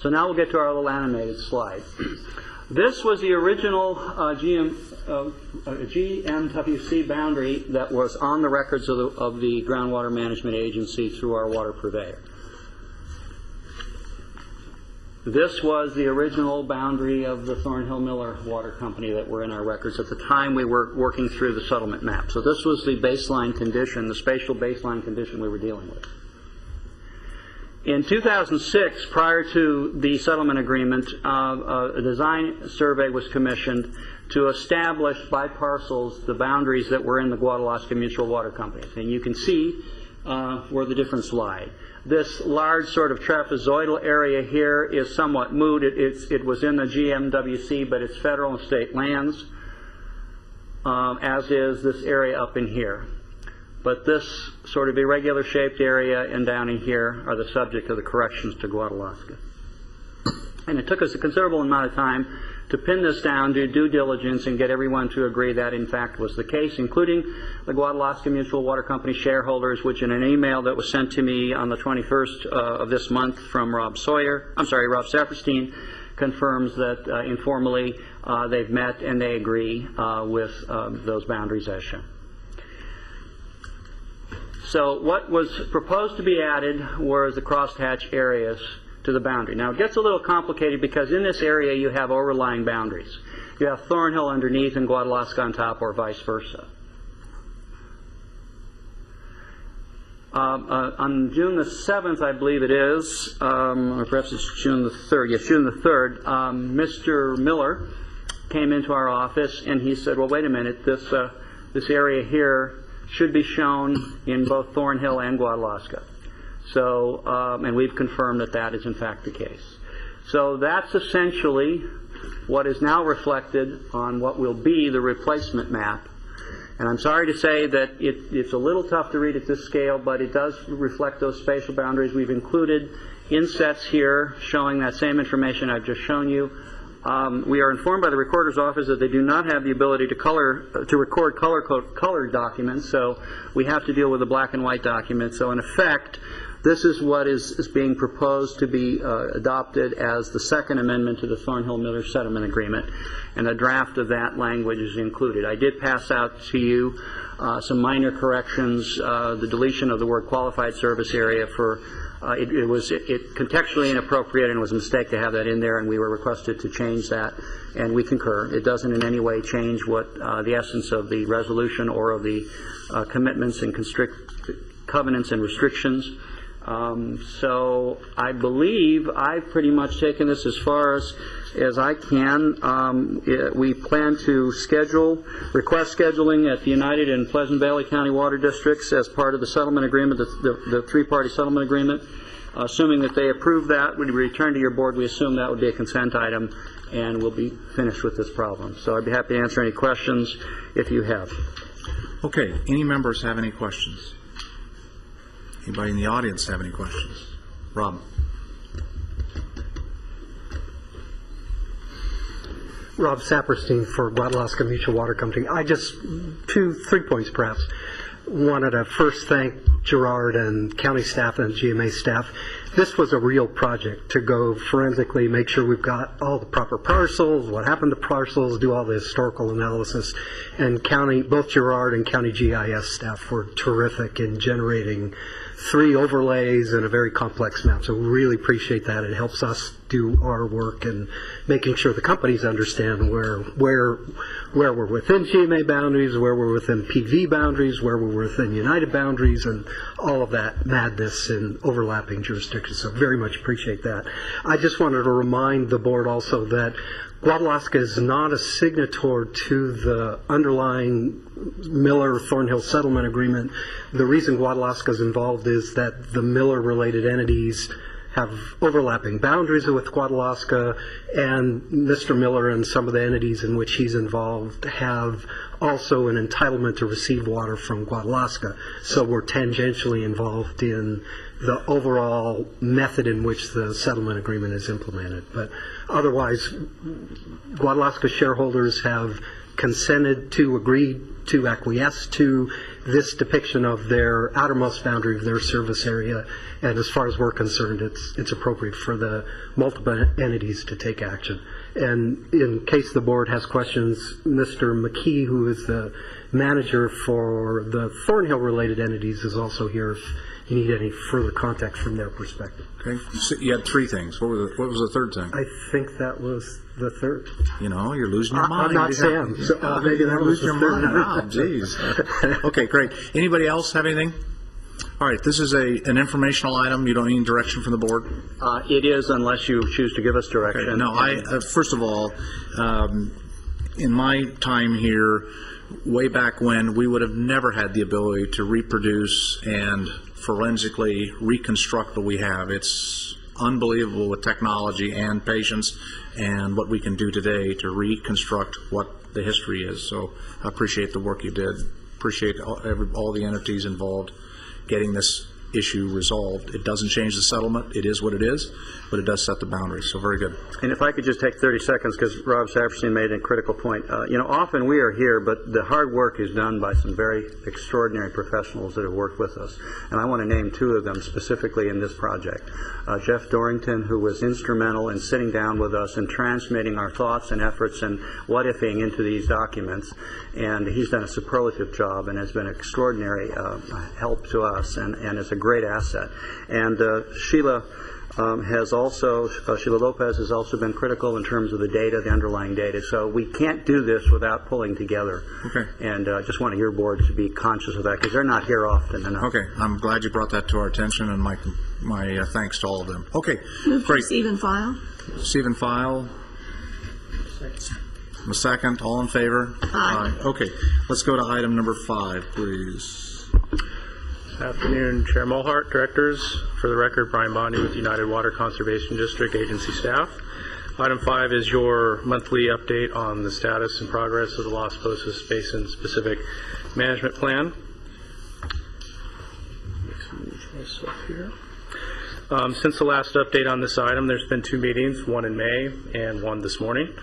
So now we'll get to our little animated slide. This was the original uh, GM, uh, uh, GMWC boundary that was on the records of the, of the Groundwater Management Agency through our water purveyor. This was the original boundary of the Thornhill Miller Water Company that were in our records at the time we were working through the settlement map. So this was the baseline condition, the spatial baseline condition we were dealing with. In 2006, prior to the settlement agreement, uh, a design survey was commissioned to establish by parcels the boundaries that were in the Guadalasca Mutual Water Company. And you can see uh, where the difference lie. This large sort of trapezoidal area here is somewhat moot. It, it was in the GMWC, but it's federal and state lands, um, as is this area up in here. But this sort of irregular shaped area and down in here are the subject of the corrections to Guadalasca. And it took us a considerable amount of time to pin this down, do due diligence, and get everyone to agree that in fact was the case, including the Guadalasca Mutual Water Company shareholders, which in an email that was sent to me on the 21st uh, of this month from Rob Sawyer, I'm sorry, Rob Saperstein, confirms that uh, informally uh, they've met and they agree uh, with um, those boundaries as shown. So what was proposed to be added was the crosshatch areas to the boundary. Now it gets a little complicated because in this area you have overlying boundaries. You have Thornhill underneath and Guadalasca on top or vice versa. Um, uh, on June the 7th, I believe it is, um, or perhaps it's June the 3rd, yes, June the 3rd, um, Mr. Miller came into our office and he said, well, wait a minute, this, uh, this area here should be shown in both Thornhill and Guadalasca. So, um, and we've confirmed that that is in fact the case. So that's essentially what is now reflected on what will be the replacement map. And I'm sorry to say that it, it's a little tough to read at this scale, but it does reflect those spatial boundaries. We've included insets here showing that same information I've just shown you. Um, we are informed by the recorder's office that they do not have the ability to color to record color colored documents, so we have to deal with a black and white document. So in effect, this is what is, is being proposed to be uh, adopted as the second amendment to the Thornhill Miller Settlement Agreement, and a draft of that language is included. I did pass out to you uh, some minor corrections, uh, the deletion of the word qualified service area for uh, it it was it- it contextually inappropriate and it was a mistake to have that in there, and we were requested to change that, and we concur. It doesn't in any way change what uh, the essence of the resolution or of the uh, commitments and constrict covenants and restrictions. Um, So I believe I've pretty much taken this as far as, as I can. Um, eh, We plan to schedule, request scheduling at the United and Pleasant Valley County Water Districts as part of the settlement agreement, the, the- the three-party settlement agreement. Assuming that they approve that, when we return to your board, we assume that would be a consent item, and we'll be finished with this problem. So I'd be happy to answer any questions if you have. Okay, any members have any questions? Anybody in the audience have any questions? Rob? Rob Saperstein for Guadalasca Mutual Water Company. I just, two, three points perhaps. Wanted to first thank Gerard and county staff and GMA staff. This was a real project to go forensically, make sure we've got all the proper parcels, what happened to parcels, do all the historical analysis. And county, both Gerard and county GIS staff were terrific in generating three overlays and a very complex map. So we really appreciate that. It helps us do our work and making sure the companies understand where where where we're within GMA boundaries, where we're within PV boundaries, where we're within United boundaries, and all of that madness in overlapping jurisdictions. So very much appreciate that. I just wanted to remind the board also that Guadalasca is not a signatory to the underlying Miller Thornhill settlement agreement. The reason Guadalasca is involved is that the Miller related entities have overlapping boundaries with Guadalasca, and Mr. Miller and some of the entities in which he's involved have also an entitlement to receive water from Guadalasca. So we're tangentially involved in the overall method in which the settlement agreement is implemented. But otherwise, Guadalasca shareholders have consented to, agreed to, acquiesce to this depiction of their outermost boundary of their service area. And as far as we're concerned, it's, it's appropriate for the multiple entities to take action. And in case the board has questions, Mr. McKee, who is the manager for the Thornhill-related entities, is also here if you need any further context from their perspective. Okay, so you had three things. What were the, what was the third thing? I think that was the third. You know, you're losing your I- mind. I'm not Sam, so uh, maybe that was Lose the your third. mind. Wow, jeez. Okay, great. Anybody else have anything? All right, this is a, an informational item. You don't need direction from the board? Uh, It is unless you choose to give us Okay, direction. No, I, uh, first of all, um, in my time here, way back when, we would have never had the ability to reproduce and forensically reconstruct what we have. It's unbelievable with technology and patience and what we can do today to reconstruct what the history is. So I appreciate the work you did. Appreciate all, every, all the entities involved getting this issue resolved. It doesn't change the settlement. It is what it is, but it does set the boundaries. So very good. And if I could just take 30 seconds, because Rob Saperstein made a critical point. Uh, You know, often we are here, but the hard work is done by some very extraordinary professionals that have worked with us. And I want to name two of them specifically in this project. Uh, Jeff Dorrington, who was instrumental in sitting down with us and transmitting our thoughts and efforts and what-ifing into these documents. And he's done a superlative job and has been an extraordinary uh, help to us and and is a great asset. And uh, Sheila um, has also, uh, Sheila Lopez has also been critical in terms of the data, the underlying data. So we can't do this without pulling together. Okay. And I just want your board to be conscious of that because they're not here often enough. Okay, I'm glad you brought that to our attention, and my, my uh, thanks to all of them. Okay, Move great. receive and file. Stephen File. A second, all in favor? Aye. Okay, let's go to item number five, please. Afternoon, Chair Maulhardt, directors. For the record, Brian Bondy with United Water Conservation District agency staff. Item five is your monthly update on the status and progress of the Las Posas Basin Specific Management Plan. Um, Since the last update on this item, there's been two meetings, one in May and one this morning.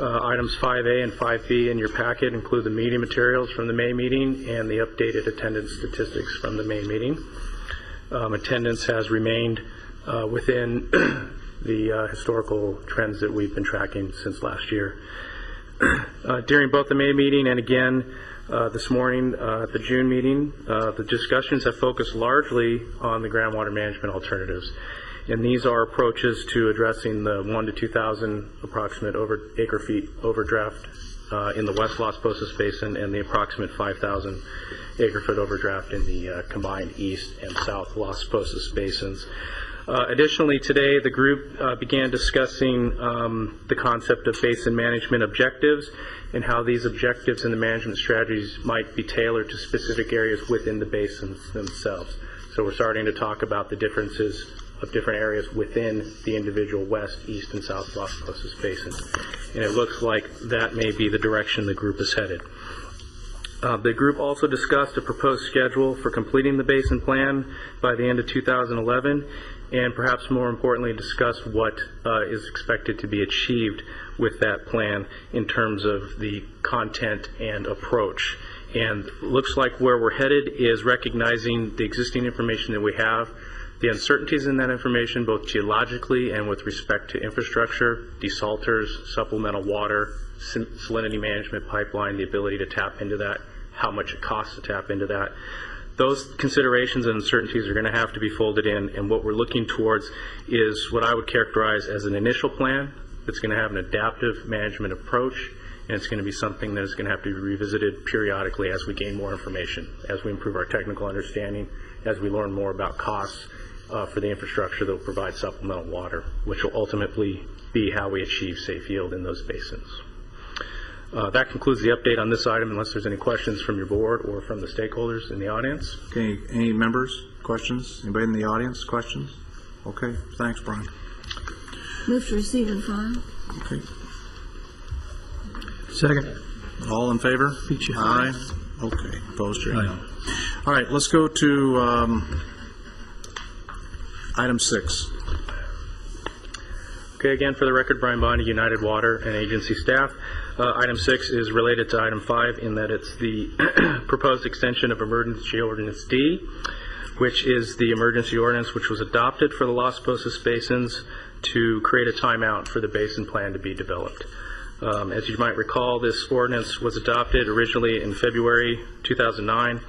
Uh, Items 5A and 5B in your packet include the meeting materials from the May meeting and the updated attendance statistics from the May meeting. Um, Attendance has remained uh, within the uh, historical trends that we've been tracking since last year. Uh, During both the May meeting and again Uh, This morning, uh, at the June meeting, the discussions have focused largely on the groundwater management alternatives. And these are approaches to addressing the 1 to 2,000 approximate over acre feet overdraft uh, in the West Las Posas Basin and the approximate 5,000 acre foot overdraft in the uh, combined East and South Las Posas Basins. Uh, Additionally, today, the group uh, began discussing um, the concept of basin management objectives and how these objectives and the management strategies might be tailored to specific areas within the basins themselves. So we're starting to talk about the differences of different areas within the individual west, east, and south Las Posas basins. And it looks like that may be the direction the group is headed. Uh, The group also discussed a proposed schedule for completing the basin plan by the end of 2011, and perhaps more importantly, discussed what uh, is expected to be achieved with that plan in terms of the content and approach. And looks like where we're headed is recognizing the existing information that we have, the uncertainties in that information, both geologically and with respect to infrastructure, desalters, supplemental water, salinity management pipeline, the ability to tap into that, how much it costs to tap into that. Those considerations and uncertainties are going to have to be folded in, and what we're looking towards is what I would characterize as an initial plan that's going to have an adaptive management approach, and it's going to be something that is going to have to be revisited periodically as we gain more information, as we improve our technical understanding, as we learn more about costs uh, for the infrastructure that will provide supplemental water, which will ultimately be how we achieve safe yield in those basins. Uh, That concludes the update on this item, unless there's any questions from your board or from the stakeholders in the audience. Okay, any members, questions? Anybody in the audience, questions? Okay, thanks, Brian. Move to receive and file. Okay. Second. All in favor? Beat. Aye. Okay, opposed, hearing none. All right, let's go to um, item six. Okay, again, for the record, Brian Bondy, United Water and agency staff. Uh, Item six is related to item five in that it's the proposed extension of emergency ordinance D, which is the emergency ordinance which was adopted for the Las Posas basins to create a timeout for the basin plan to be developed. Um, As you might recall, this ordinance was adopted originally in February 2009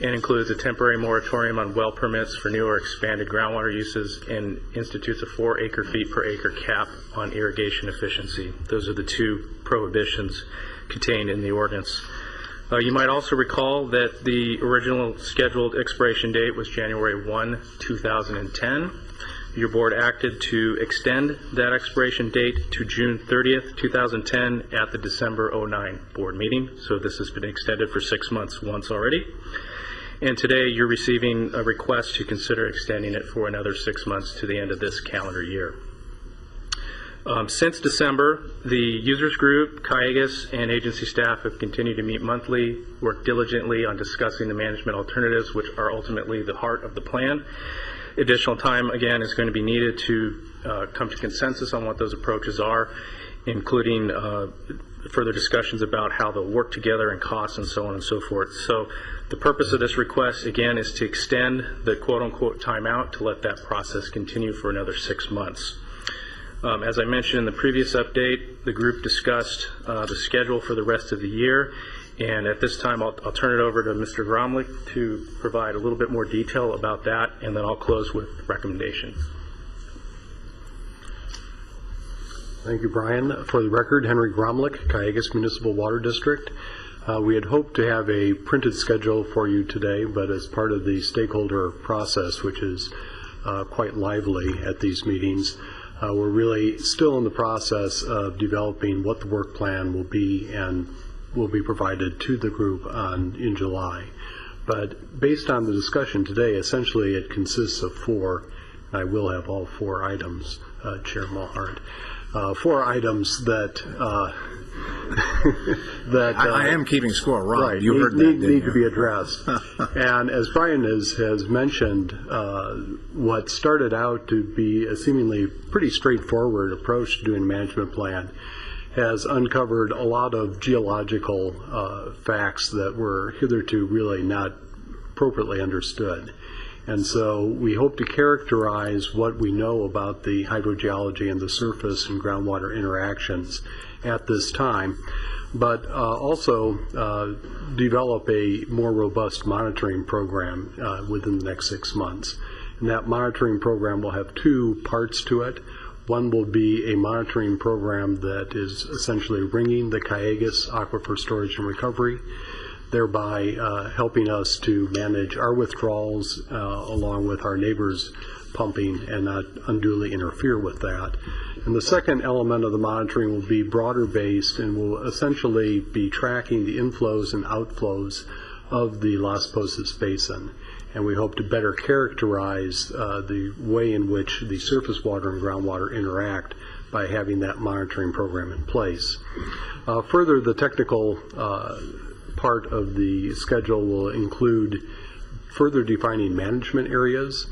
and includes a temporary moratorium on well permits for new or expanded groundwater uses and institutes a four acre feet per acre cap on irrigation efficiency. Those are the two prohibitions contained in the ordinance. Uh, You might also recall that the original scheduled expiration date was January 1, 2010. Your board acted to extend that expiration date to June 30th, 2010 at the December 09 board meeting. So this has been extended for six months once already. And today, you're receiving a request to consider extending it for another six months to the end of this calendar year. Um, Since December, the users group, Calleguas, and agency staff have continued to meet monthly, work diligently on discussing the management alternatives, which are ultimately the heart of the plan. Additional time, again, is going to be needed to uh, come to consensus on what those approaches are, including uh, further discussions about how they'll work together and costs and so on and so forth. So the purpose of this request, again, is to extend the quote-unquote timeout to let that process continue for another six months. Um, As I mentioned in the previous update, the group discussed uh, the schedule for the rest of the year, and at this time, I'll I'll turn it over to Mr. Graumlich to provide a little bit more detail about that, and then I'll close with recommendations. Thank you, Brian. For the record, Henry Graumlich, Calleguas Municipal Water District. Uh, We had hoped to have a printed schedule for you today, but as part of the stakeholder process, which is uh, quite lively at these meetings, uh, we're really still in the process of developing what the work plan will be and will be provided to the group on, in July. But based on the discussion today, essentially it consists of four, and I will have all four items, uh, Chair Maulhardt. Uh, Four items that, uh, that. I I uh, am keeping score, Rob. Right, You need- heard that, need- didn't to be addressed. And as Brian has, has mentioned, uh, what started out to be a seemingly pretty straightforward approach to doing a management plan has uncovered a lot of geological uh, facts that were hitherto really not appropriately understood. And so we hope to characterize what we know about the hydrogeology and the surface and groundwater interactions at this time. but uh, also uh, develop a more robust monitoring program uh, within the next six months. And that monitoring program will have two parts to it. One will be a monitoring program that is essentially ringing the Calleguas Aquifer Storage and Recovery, thereby uh, helping us to manage our withdrawals uh, along with our neighbors' pumping and not unduly interfere with that. And the second element of the monitoring will be broader based and will essentially be tracking the inflows and outflows of the Las Posas Basin. And we hope to better characterize uh, the way in which the surface water and groundwater interact by having that monitoring program in place. Uh, further, the technical uh, part of the schedule will include further defining management areas.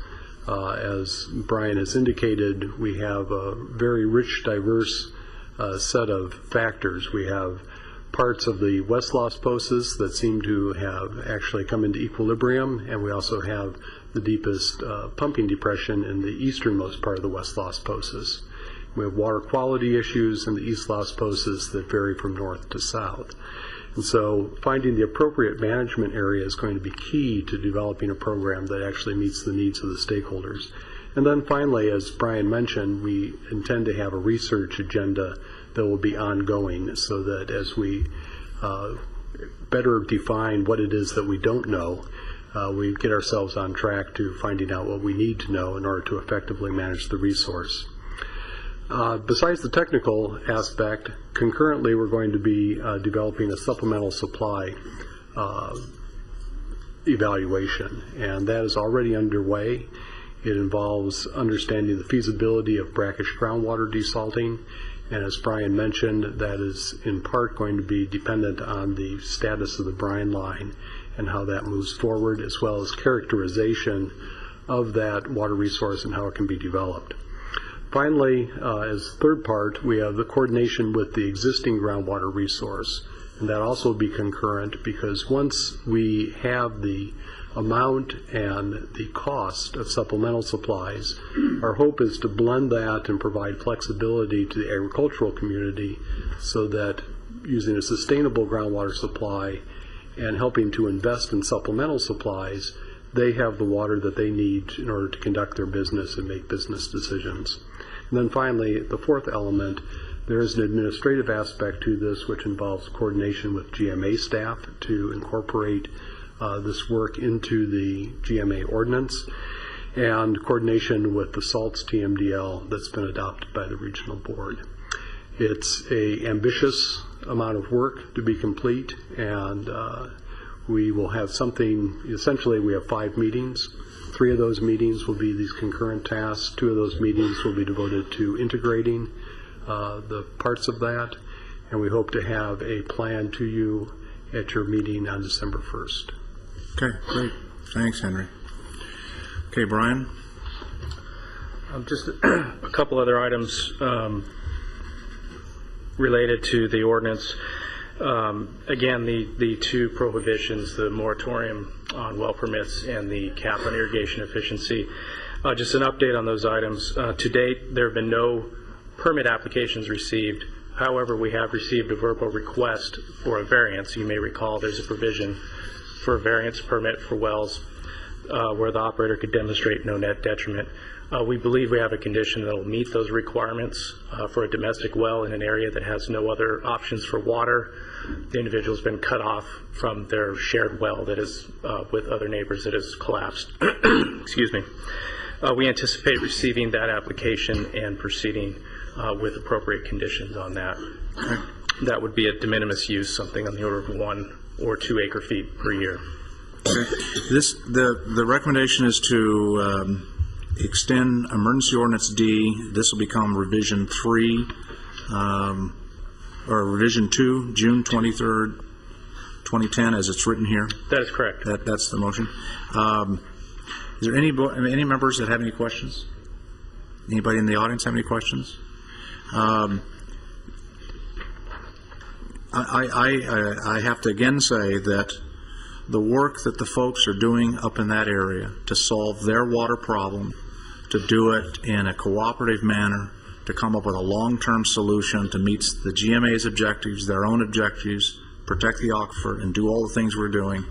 Uh, as Brian has indicated, we have a very rich, diverse uh, set of factors. We have parts of the West Las Posas that seem to have actually come into equilibrium, and we also have the deepest uh, pumping depression in the easternmost part of the West Las Posas. We have water quality issues in the East Las Posas that vary from north to south. And so finding the appropriate management area is going to be key to developing a program that actually meets the needs of the stakeholders. And then finally, as Brian mentioned, we intend to have a research agenda that will be ongoing so that as we uh, better define what it is that we don't know, uh, we get ourselves on track to finding out what we need to know in order to effectively manage the resource. Uh, besides the technical aspect, concurrently we're going to be uh, developing a supplemental supply uh, evaluation, and that is already underway. It involves understanding the feasibility of brackish groundwater desalting, and as Brian mentioned, that is in part going to be dependent on the status of the brine line and how that moves forward, as well as characterization of that water resource and how it can be developed. Finally, uh, as third part, we have the coordination with the existing groundwater resource. And that also be concurrent because once we have the amount and the cost of supplemental supplies, our hope is to blend that and provide flexibility to the agricultural community so that using a sustainable groundwater supply and helping to invest in supplemental supplies, they have the water that they need in order to conduct their business and make business decisions. And then finally, the fourth element, there is an administrative aspect to this which involves coordination with GMA staff to incorporate uh, this work into the GMA ordinance and coordination with the SALTS TMDL that's been adopted by the regional board. It's a ambitious amount of work to be complete and uh, we will have something, essentially we have five meetings Three of those meetings will be these concurrent tasks. Two of those meetings will be devoted to integrating uh, the parts of that, and we hope to have a plan to you at your meeting on December 1st. Okay, great. Thanks, Henry. Okay, Brian? Um, Just a couple other items um, related to the ordinance. Um, Again, the, the two prohibitions, the moratorium on well permits and the cap on irrigation efficiency. Uh, Just an update on those items. Uh, To date, there have been no permit applications received. However, we have received a verbal request for a variance. You may recall there's a provision for a variance permit for wells uh, where the operator could demonstrate no net detriment. Uh, We believe we have a condition that will meet those requirements uh, for a domestic well in an area that has no other options for water. The individual's been cut off from their shared well that is uh, with other neighbors that has collapsed. Excuse me. Uh, We anticipate receiving that application and proceeding uh, with appropriate conditions on that. That would be a de minimis use, something on the order of one or two acre feet per year. This, the, the recommendation is to um, extend emergency ordinance D. This will become revision three, um, or revision two, June 23rd, 2010, as it's written here. That is correct. That, that's the motion. Um, Is there any, any members that have any questions? Anybody in the audience have any questions? Um, I, I, I, I have to again say that the work that the folks are doing up in that area to solve their water problem, to do it in a cooperative manner, to come up with a long-term solution to meet the GMA's objectives, their own objectives, protect the aquifer, and do all the things we're doing.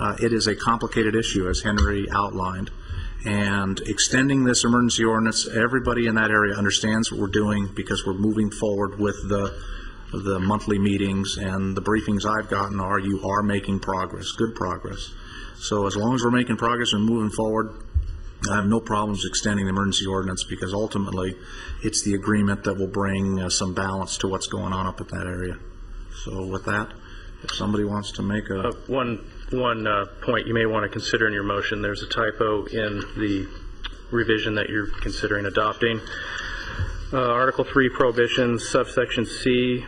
Uh, It is a complicated issue, as Henry outlined, and extending this emergency ordinance, everybody in that area understands what we're doing because we're moving forward with the, the monthly meetings, and the briefings I've gotten are you are making progress, good progress. So as long as we're making progress and moving forward, I have no problems extending the emergency ordinance because ultimately, it's the agreement that will bring uh, some balance to what's going on up in that area. So with that, if somebody wants to make a, Uh, One, one uh, point you may want to consider in your motion, there's a typo in the revision that you're considering adopting. Uh, Article 3 prohibitions, subsection C,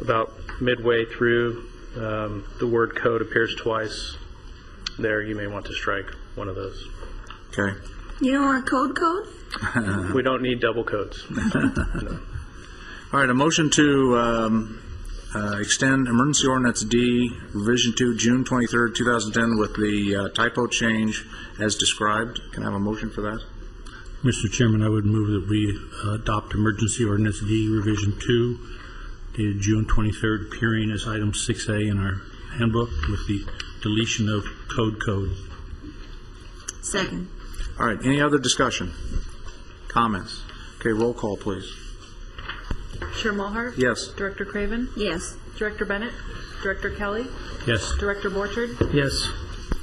about midway through, um, the word code appears twice. There, you may want to strike one of those. Okay? You don't want code code? We don't need double codes. All right, a motion to um, uh, extend emergency ordinance D, revision to June 23rd, 2010, with the uh, typo change as described. Can I have a motion for that? Mr. Chairman, I would move that we uh, adopt emergency ordinance D revision two dated June 23rd, appearing as item 6A in our handbook with the deletion of code code. Second. All right, any other discussion? Comments? Okay, roll call, please. Chair Maulhardt? Yes. Director Craven? Yes. Director Bennett? Director Kelly? Yes. Director Borchard? Yes.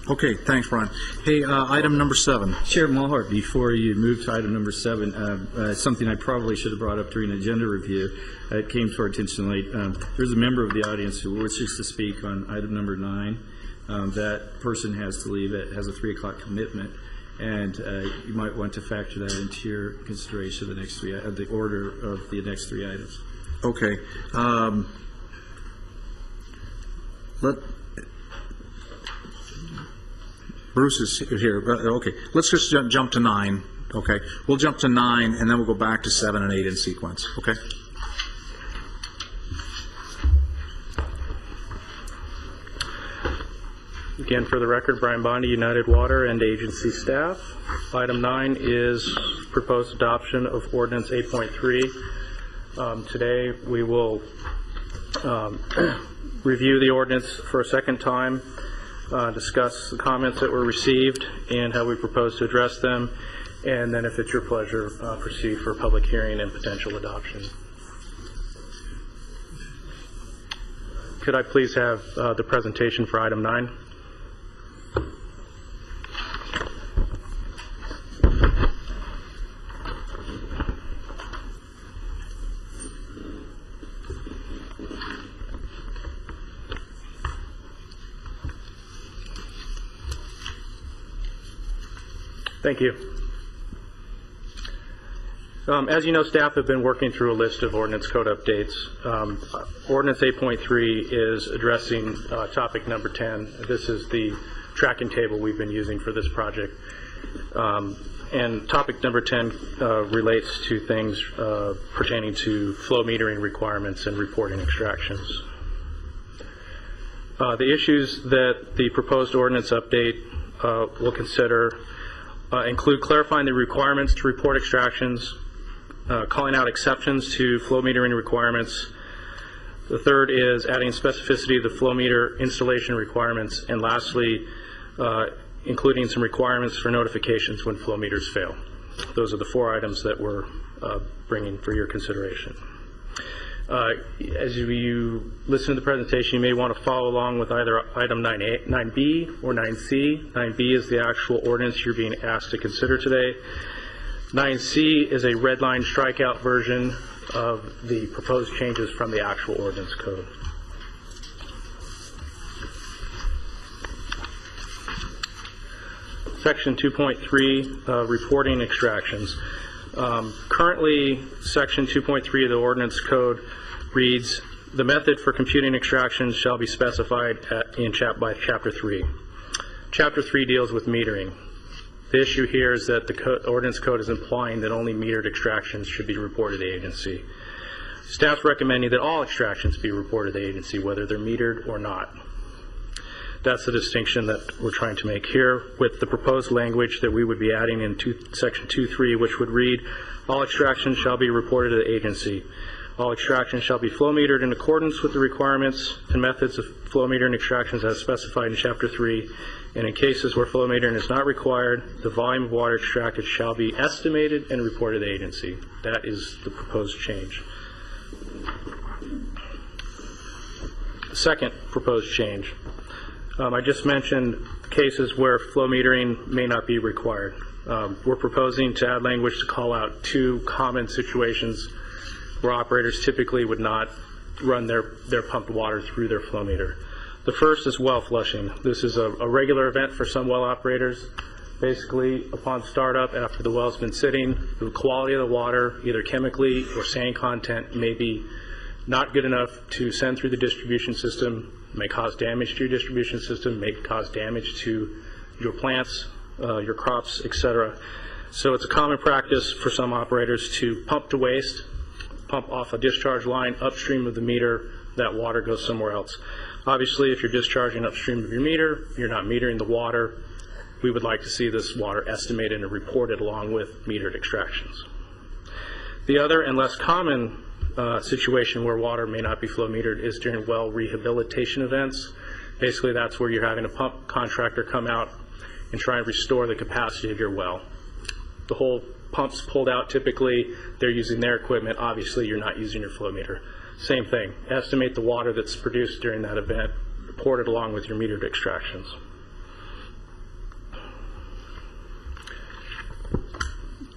Okay, thanks, Brian. Hey, uh, item number seven. Chair Maulhardt, before you move to item number seven, uh, uh, something I probably should have brought up during agenda review. Uh, It came to our attention late. Um, There's a member of the audience who wishes to speak on item number nine. Um, That person has to leave, it has a 3 o'clock commitment, and uh, you might want to factor that into your consideration of the next three, of the order of the next three items. Okay. um, Let, Bruce is here. Uh, Okay, let's just jump to nine, okay? We'll jump to nine, and then we'll go back to seven and eight in sequence, okay? Again, for the record, Brian Bondy, United Water and agency staff. Item nine is proposed adoption of ordinance 8.3. Um, Today, we will um, review the ordinance for a second time, uh, discuss the comments that were received and how we propose to address them, and then, if it's your pleasure, uh, proceed for public hearing and potential adoption. Could I please have uh, the presentation for item nine? Thank you. Um, As you know, staff have been working through a list of ordinance code updates. Um, Ordinance 8.3 is addressing uh, topic number 10. This is the tracking table we've been using for this project. Um, And topic number 10 uh, relates to things uh, pertaining to flow metering requirements and reporting extractions. Uh, The issues that the proposed ordinance update uh, will consider uh, include clarifying the requirements to report extractions, uh, calling out exceptions to flow metering requirements. The third is adding specificity to the flow meter installation requirements. And lastly, uh, including some requirements for notifications when flow meters fail. Those are the four items that we're uh, bringing for your consideration. Uh, As you- listen to the presentation, you may want to follow along with either item 9A 9B or 9C. 9B is the actual ordinance you're being asked to consider today. 9C is a red line strikeout version of the proposed changes from the actual ordinance code. Section 2.3, uh, reporting extractions. Um, Currently, Section 2.3 of the ordinance code reads, "The method for computing extractions shall be specified at- in chap, by Chapter 3." Chapter 3 deals with metering. The issue here is that the co- ordinance code is implying that only metered extractions should be reported to the agency. Staff's recommending that all extractions be reported to the agency, whether they're metered or not. That's the distinction that we're trying to make here with the proposed language that we would be adding in two- section 2.3, which would read, "All extractions shall be reported to the agency. All extractions shall be flow metered in accordance with the requirements and methods of flow metering extractions as specified in Chapter 3. And in cases where flow metering is not required, the volume of water extracted shall be estimated and reported to the agency." That is the proposed change. Second proposed change. Um, I just mentioned cases where flow metering may not be required. Um, We're proposing to add language to call out two common situations where operators typically would not run their, their pumped water through their flow meter. The first is well flushing. This is a, a regular event for some well operators. Basically, upon startup, after the well's been sitting, the quality of the water, either chemically or sand content, may be not good enough to send through the distribution system, may cause damage to your distribution system, may cause damage to your plants, uh, your crops, etc. So it's a common practice for some operators to pump to waste, pump off a discharge line upstream of the meter, that water goes somewhere else. Obviously, if you're discharging upstream of your meter, you're not metering the water. We would like to see this water estimated and reported along with metered extractions. The other and less common uh, situation where water may not be flow metered is during well rehabilitation events. Basically, that's where you're having a pump contractor come out and try and restore the capacity of your well. The whole pump's pulled out typically, they're using their equipment. Obviously, you're not using your flow meter. Same thing. Estimate the water that's produced during that event, report it along with your metered extractions.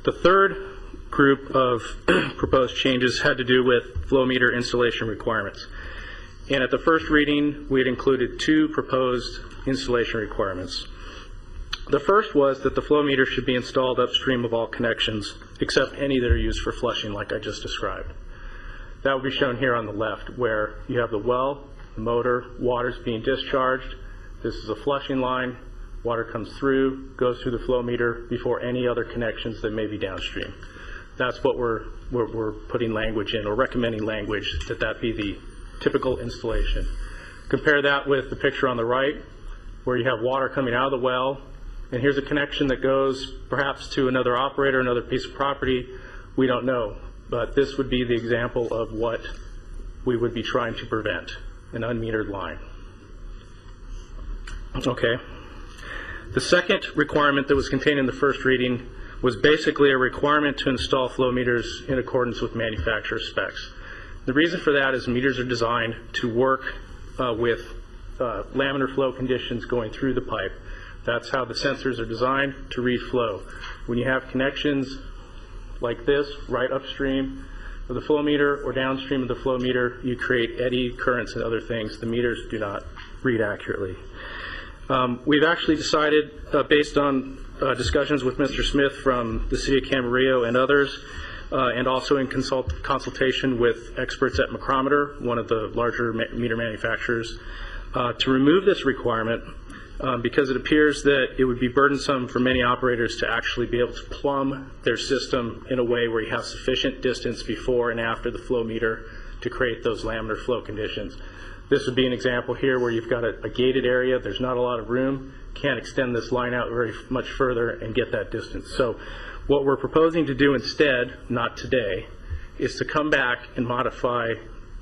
The third group of proposed changes had to do with flow meter installation requirements. And at the first reading, we had included two proposed installation requirements. The first was that the flow meter should be installed upstream of all connections, except any that are used for flushing, like I just described. That would be shown here on the left, where you have the well, the motor, water's being discharged. This is a flushing line. Water comes through, goes through the flow meter before any other connections that may be downstream. That's what we're, we're, we're putting language in, or recommending language, that that be the typical installation. Compare that with the picture on the right, where you have water coming out of the well, and here's a connection that goes perhaps to another operator, another piece of property. We don't know, but this would be the example of what we would be trying to prevent, an unmetered line. Okay. The second requirement that was contained in the first reading was basically a requirement to install flow meters in accordance with manufacturer specs. The reason for that is meters are designed to work uh, with uh, laminar flow conditions going through the pipe. That's how the sensors are designed to read flow. When you have connections like this right upstream of the flow meter or downstream of the flow meter, you create eddy currents and other things. The meters do not read accurately. Um, we've actually decided, uh, based on uh, discussions with Mr. Smith from the City of Camarillo and others, uh, and also in consult- consultation with experts at McCrometer, one of the larger ma- meter manufacturers, uh, to remove this requirement um, because it appears that it would be burdensome for many operators to actually be able to plumb their system in a way where you have sufficient distance before and after the flow meter to create those laminar flow conditions. This would be an example here where you've got a, a gated area, there's not a lot of room, can't extend this line out very much further and get that distance. So what we're proposing to do instead, not today, is to come back and modify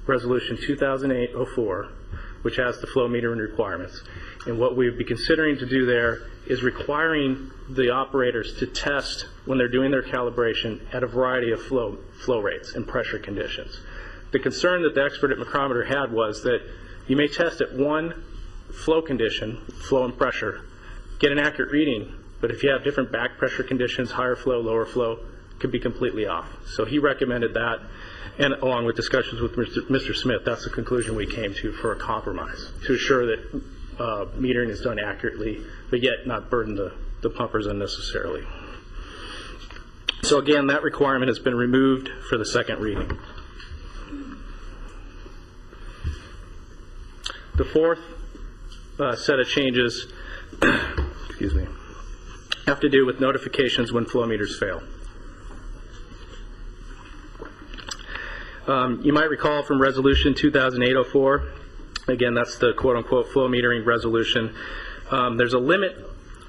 Resolution 2008-04, which has the flow metering requirements. And what we would be considering to do there is requiring the operators to test when they're doing their calibration at a variety of flow, flow rates and pressure conditions. The concern that the expert at McCrometer had was that you may test at one flow condition, flow and pressure, get an accurate reading, but if you have different back pressure conditions, higher flow, lower flow, could be completely off. So he recommended that, and along with discussions with Mr. Smith, that's the conclusion we came to for a compromise, to assure that uh, metering is done accurately, but yet not burden the, the pumpers unnecessarily. So again, that requirement has been removed for the second reading. The fourth uh, set of changes, excuse me, have to do with notifications when flow meters fail. Um, you might recall from Resolution 2008-04 Again, that's the quote-unquote flow metering resolution. Um, There's a limit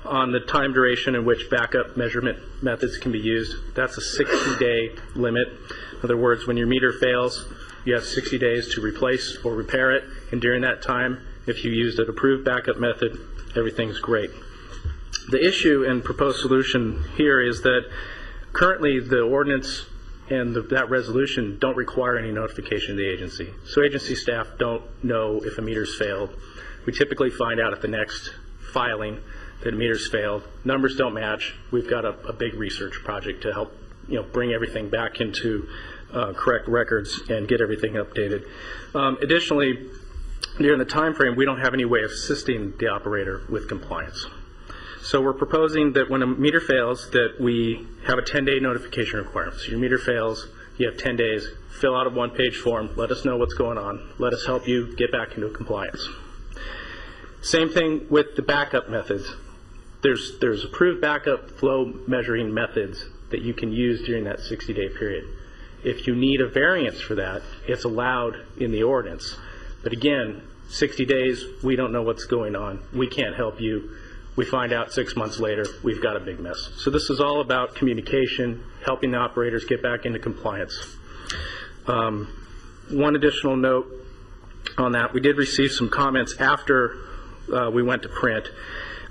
on the time duration in which backup measurement methods can be used. That's a 60-day limit. In other words, when your meter fails, you have 60 days to replace or repair it, and during that time, if you used an approved backup method, everything's great. The issue and proposed solution here is that currently the ordinance and the- that resolution don't require any notification to the agency. So agency staff don't know if a meter's failed. We typically find out at the next filing that a meter's failed. Numbers don't match. We've got a, a big research project to help, you know, bring everything back into uh, correct records and get everything updated. Um, Additionally, during the time frame, we don't have any way of assisting the operator with compliance. So we're proposing that when a meter fails, that we have a 10-day notification requirement. So your meter fails, you have 10 days, fill out a one-page form, let us know what's going on, let us help you get back into compliance. Same thing with the backup methods. There's, there's approved backup flow measuring methods that you can use during that 60-day period. If you need a variance for that, it's allowed in the ordinance. But again, 60 days, we don't know what's going on. We can't help you. We find out six months later, we've got a big mess. So this is all about communication, helping the operators get back into compliance. Um, One additional note on that, we did receive some comments after uh, we went to print.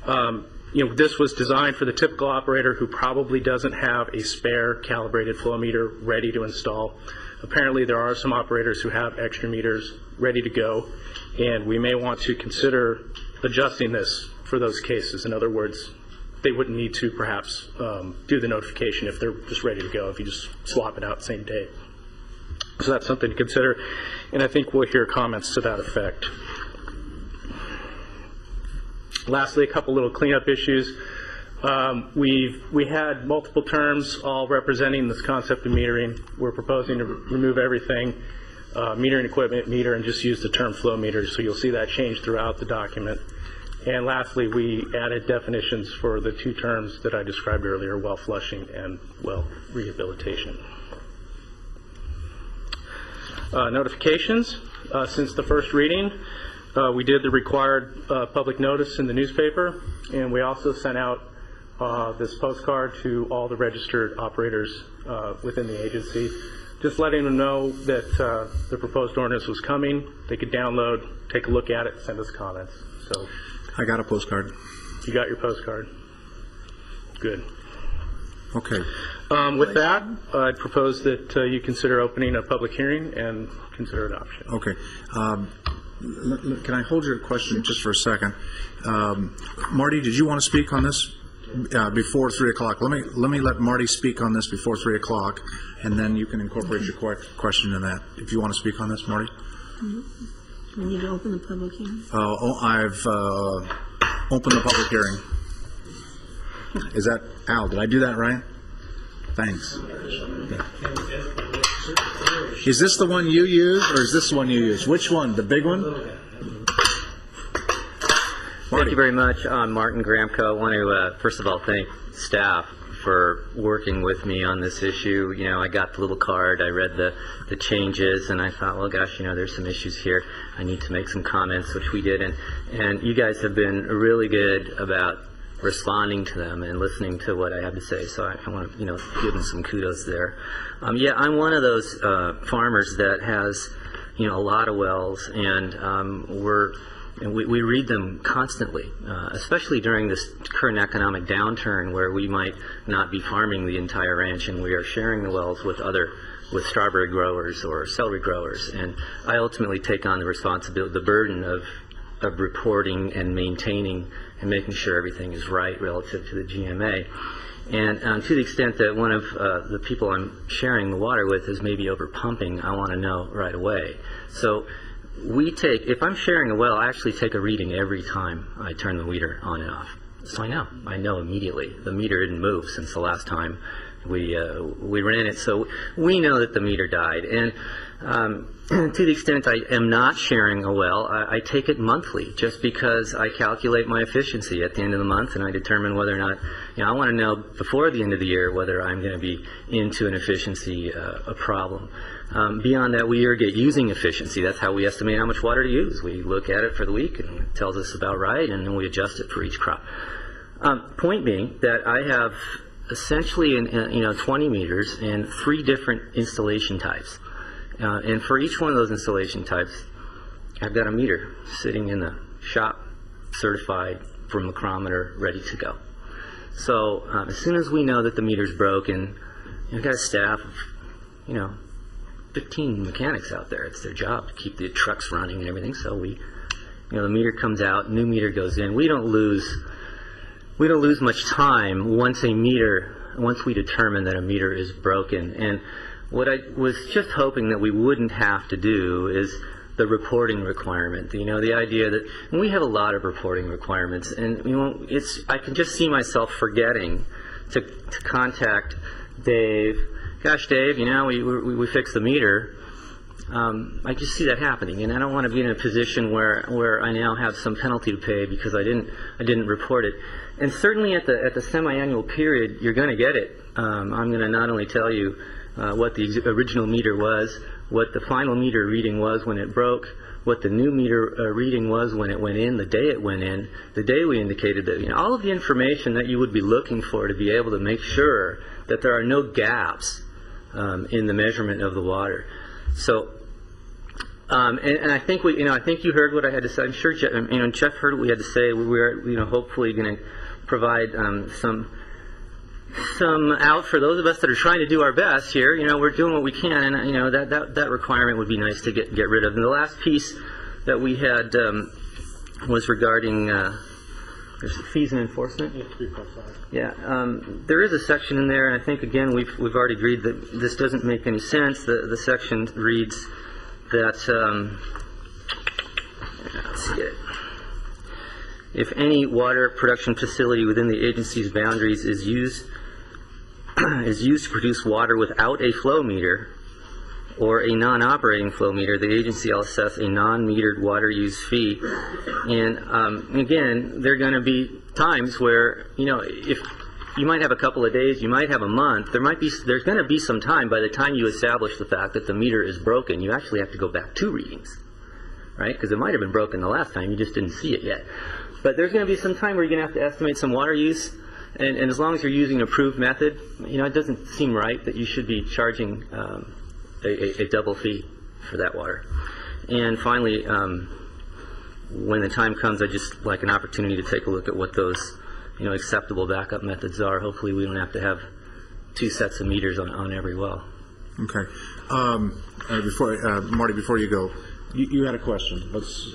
Um, You know, this was designed for the typical operator who probably doesn't have a spare calibrated flow meter ready to install. Apparently, there are some operators who have extra meters ready to go, and we may want to consider adjusting this for those cases. In other words, they wouldn't need to perhaps um, do the notification if they're just ready to go, if you just swap it out same day. So that's something to consider, and I think we'll hear comments to that effect. Lastly, a couple little cleanup issues. Um, We've, we had multiple terms all representing this concept of metering. We're proposing to remove everything, uh, metering equipment, meter, and just use the term flow meter. so you'll see that change throughout the document. And lastly, we added definitions for the two terms that I described earlier, well flushing and well rehabilitation. Uh, Notifications, uh, since the first reading, uh, we did the required uh, public notice in the newspaper, and we also sent out uh, this postcard to all the registered operators within the agency, just letting them know that uh, the proposed ordinance was coming. They could download, take a look at it, send us comments. So I got a postcard. you got your postcard. Good. Okay. Um, With that, I'd propose that uh, you consider opening a public hearing and consider adoption. Okay. Um, l- l- Can I hold your question just for a second? Um, Marty, did you want to speak on this uh, before 3 o'clock? Let me, let me let Marty speak on this before 3 o'clock, and then you can incorporate your que- question in that. If you want to speak on this, Marty? We need to open the public hearing. Uh, oh, I've uh, opened the public hearing. Is that, Al, did I do that right? Thanks. Is this the one you use, or is this the one you use? Which one? The big one? Thank you very much. I'm Martin Gramckow. I want to, uh, first of all, thank staff for working with me on this issue. You know, I got the little card, I read the, the changes, and I thought, well, gosh, you know, there's some issues here. I need to make some comments, which we did. And, and you guys have been really good about responding to them and listening to what I have to say. So I, I want to, you know, give them some kudos there. Um, yeah, I'm one of those uh, farmers that has, you know, a lot of wells, and um, we're and we, we read them constantly, uh, especially during this current economic downturn where we might not be farming the entire ranch and we are sharing the wells with other with strawberry growers or celery growers. And I ultimately take on the responsibility, the burden of of reporting and maintaining and making sure everything is right relative to the GMA. And um, to the extent that one of uh, the people I'm sharing the water with is maybe over pumping, I want to know right away. So we take, if I'm sharing a well, I actually take a reading every time I turn the meter on and off. So I know, I know immediately. The meter didn't move since the last time we uh, we ran it, so we know that the meter died. And Um, to the extent I am not sharing a well, I, I take it monthly just because I calculate my efficiency at the end of the month and I determine whether or not, you know, I want to know before the end of the year whether I'm going to be into an efficiency uh, a problem. Um, beyond that, we irrigate using efficiency. That's how we estimate how much water to use. We look at it for the week and it tells us about right, and then we adjust it for each crop. Um, point being that I have essentially, in, uh, you know, 20 meters and three different installation types. Uh, and for each one of those installation types, I've got a meter sitting in the shop, certified for McCrometer, ready to go. So um, as soon as we know that the meter's broken, I've got a staff of, you know, 15 mechanics out there. It's their job to keep the trucks running and everything. So we, you know, the meter comes out, new meter goes in. We don't lose, we don't lose much time once a meter, once we determine that a meter is broken. And what I was just hoping that we wouldn't have to do is the reporting requirement. You know, the idea that we have a lot of reporting requirements, and you know, it's I can just see myself forgetting to, to contact Dave. Gosh, Dave, you know, we we, we fixed the meter. Um, I just see that happening, and I don't want to be in a position where where I now have some penalty to pay because I didn't I didn't report it. And certainly at the at the semi-annual period, you're going to get it. Um, I'm going to not only tell you uh, what the original meter was, what the final meter reading was when it broke, what the new meter uh, reading was when it went in, the day it went in, the day we indicated that, you know, all of the information that you would be looking for to be able to make sure that there are no gaps um, in the measurement of the water. So, um, and, and I think we, you know, I think you heard what I had to say. I'm sure, Jeff, you know, Jeff heard what we had to say. We're, you know, hopefully going to provide um, some some out for those of us that are trying to do our best here. You know, we're doing what we can, and you know that that, that requirement would be nice to get get rid of. And the last piece that we had um, was regarding uh, there's fees and enforcement. Yeah, um, there is a section in there, and I think again we've we've already agreed that this doesn't make any sense. The the section reads that um, let's see it. If any water production facility within the agency's boundaries is used is used to produce water without a flow meter or a non-operating flow meter, the agency will assess a non-metered water use fee. And um, again, there are going to be times where you know if you might have a couple of days, you might have a month. There might be there's going to be some time by the time you establish the fact that the meter is broken. You actually have to go back two readings, right? Because it might have been broken the last time, you just didn't see it yet. But there's going to be some time where you're going to have to estimate some water use. And, and, as long as you're using an approved method, you know, it doesn't seem right that you should be charging um, a, a, a, double fee for that water. And finally, um, when the time comes, I just like an opportunity to take a look at what those, you know, acceptable backup methods are. Hopefully, we don't have to have two sets of meters on, on every well. Okay. Um, uh, before uh, Marty, before you go, you, you had a question. Let's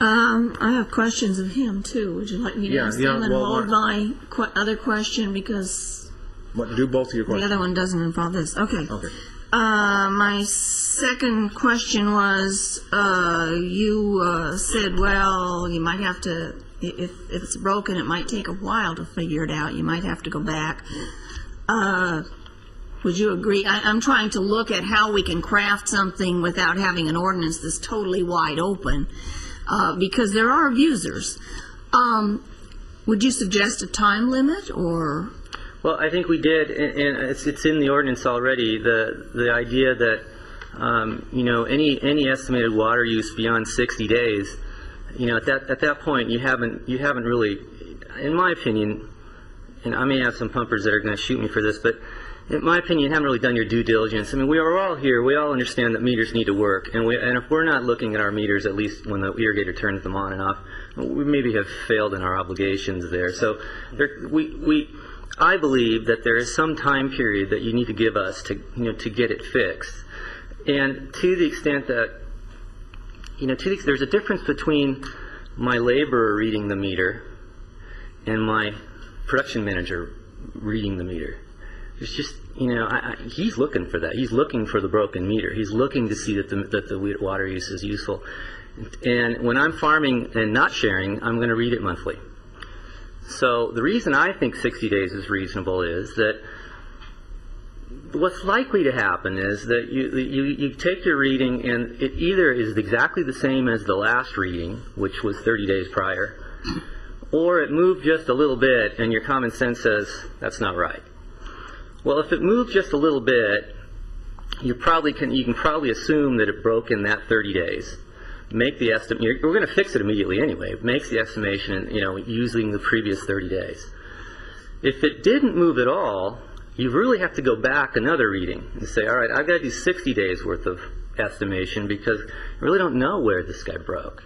um, I have questions of him too. Would you like me to Yeah, ask yeah, them and well, hold my qu- other question because what, do both of your questions? the other one doesn't involve this? Okay. Okay. Uh, my second question was, uh, you uh, said, well, you might have to, if, if it's broken, it might take a while to figure it out. You might have to go back. Uh, would you agree? I, I'm trying to look at how we can craft something without having an ordinance that's totally wide open, uh, because there are abusers. Um, would you suggest a time limit or? Well, I think we did, and it's, it's in the ordinance already, the, the idea that, um, you know, any, any estimated water use beyond 60 days, you know, at that, at that point, you haven't, you haven't really, in my opinion, and I may have some pumpers that are going to shoot me for this, but in my opinion, haven't really done your due diligence. I mean, we are all here. We all understand that meters need to work, and we, and if we're not looking at our meters, at least when the irrigator turns them on and off, we maybe have failed in our obligations there. So, there, we, we, I believe that there is some time period that you need to give us to, you know, to get it fixed, and to the extent that, you know, to the, there's a difference between my laborer reading the meter and my production manager reading the meter. It's just, you know, I, I, he's looking for that. He's looking for the broken meter. He's looking to see that the, that the water use is useful. And when I'm farming and not sharing, I'm going to read it monthly. So the reason I think 60 days is reasonable is that what's likely to happen is that you, you, you take your reading and it either is exactly the same as the last reading, which was 30 days prior, or it moved just a little bit and your common sense says that's not right. Well, if it moved just a little bit, you probably can you can probably assume that it broke in that 30 days. Make the estimate. We're going to fix it immediately anyway. Makes the estimation, you know, using the previous 30 days. If it didn't move at all, you really have to go back another reading and say, all right, I've got to do 60 days worth of estimation because I really don't know where this guy broke.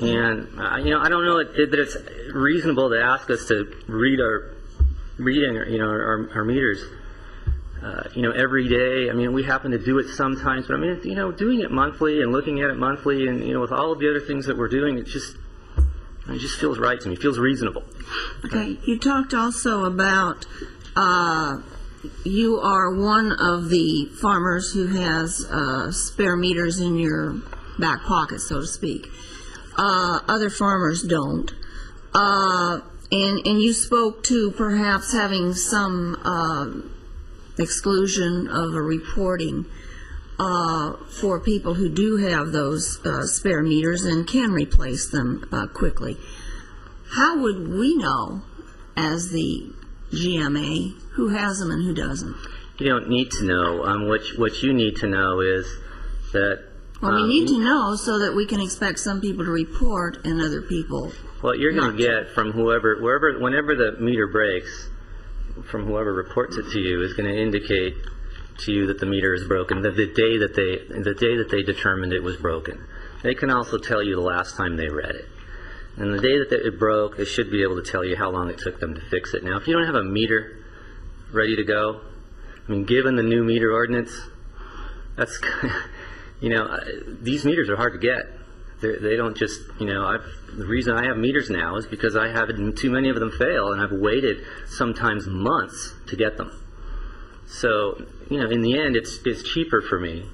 And uh, you know, I don't know that it's reasonable to ask us to read our reading, you know, our, our meters, uh, you know, every day. I mean, we happen to do it sometimes, but I mean, you know, doing it monthly and looking at it monthly, and you know, with all of the other things that we're doing, it just it just feels right to me. It feels reasonable. Okay, you talked also about uh, you are one of the farmers who has uh, spare meters in your back pocket, so to speak. Uh, other farmers don't. Uh, and, and you spoke to perhaps having some uh, exclusion of a reporting uh, for people who do have those uh, spare meters and can replace them uh, quickly. How would we know, as the GMA, who has them and who doesn't? You don't need to know. Um, what what you need to know is that. Well, um, we need to know so that we can expect some people to report and other people. What you're going to get from whoever, wherever, whenever the meter breaks, from whoever reports it to you, is going to indicate to you that the meter is broken. The, the day that they, the day that they determined it was broken. They can also tell you the last time they read it. And the day that it broke, they should be able to tell you how long it took them to fix it. Now, if you don't have a meter ready to go, I mean, given the new meter ordinance, that's, you know, uh, these meters are hard to get. They're, they don't just, you know, I've, the reason I have meters now is because I have too many of them fail, and I've waited sometimes months to get them. So, you know, in the end, it's, it's cheaper for me,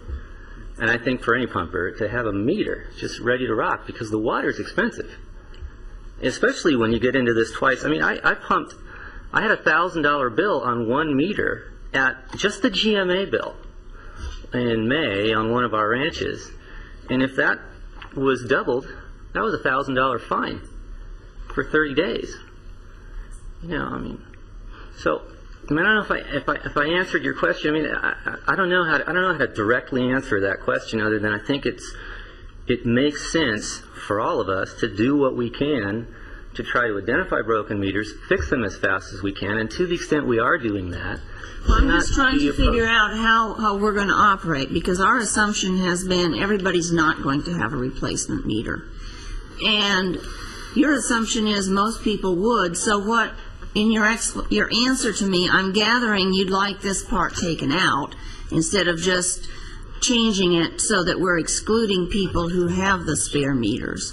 and I think for any pumper, to have a meter just ready to rock because the water is expensive. Especially when you get into this twice. I mean, I, I pumped, I had a thousand dollar bill on one meter at just the GMA bill in May on one of our ranches. And if that was doubled, that was a thousand dollar fine for 30 days. You know, I mean, so I mean, I don't know if I if I if I answered your question. I mean, I, I- don't know how to, I don't know how to directly answer that question other than I think it's it makes sense for all of us to do what we can to try to identify broken meters, fix them as fast as we can, and to the extent we are doing that, Well, I'm just trying to figure out how, how we're going to operate, because our assumption has been everybody's not going to have a replacement meter. And your assumption is most people would, so what, in your ex, your answer to me, I'm gathering you'd like this part taken out, instead of just changing it so that we're excluding people who have the spare meters.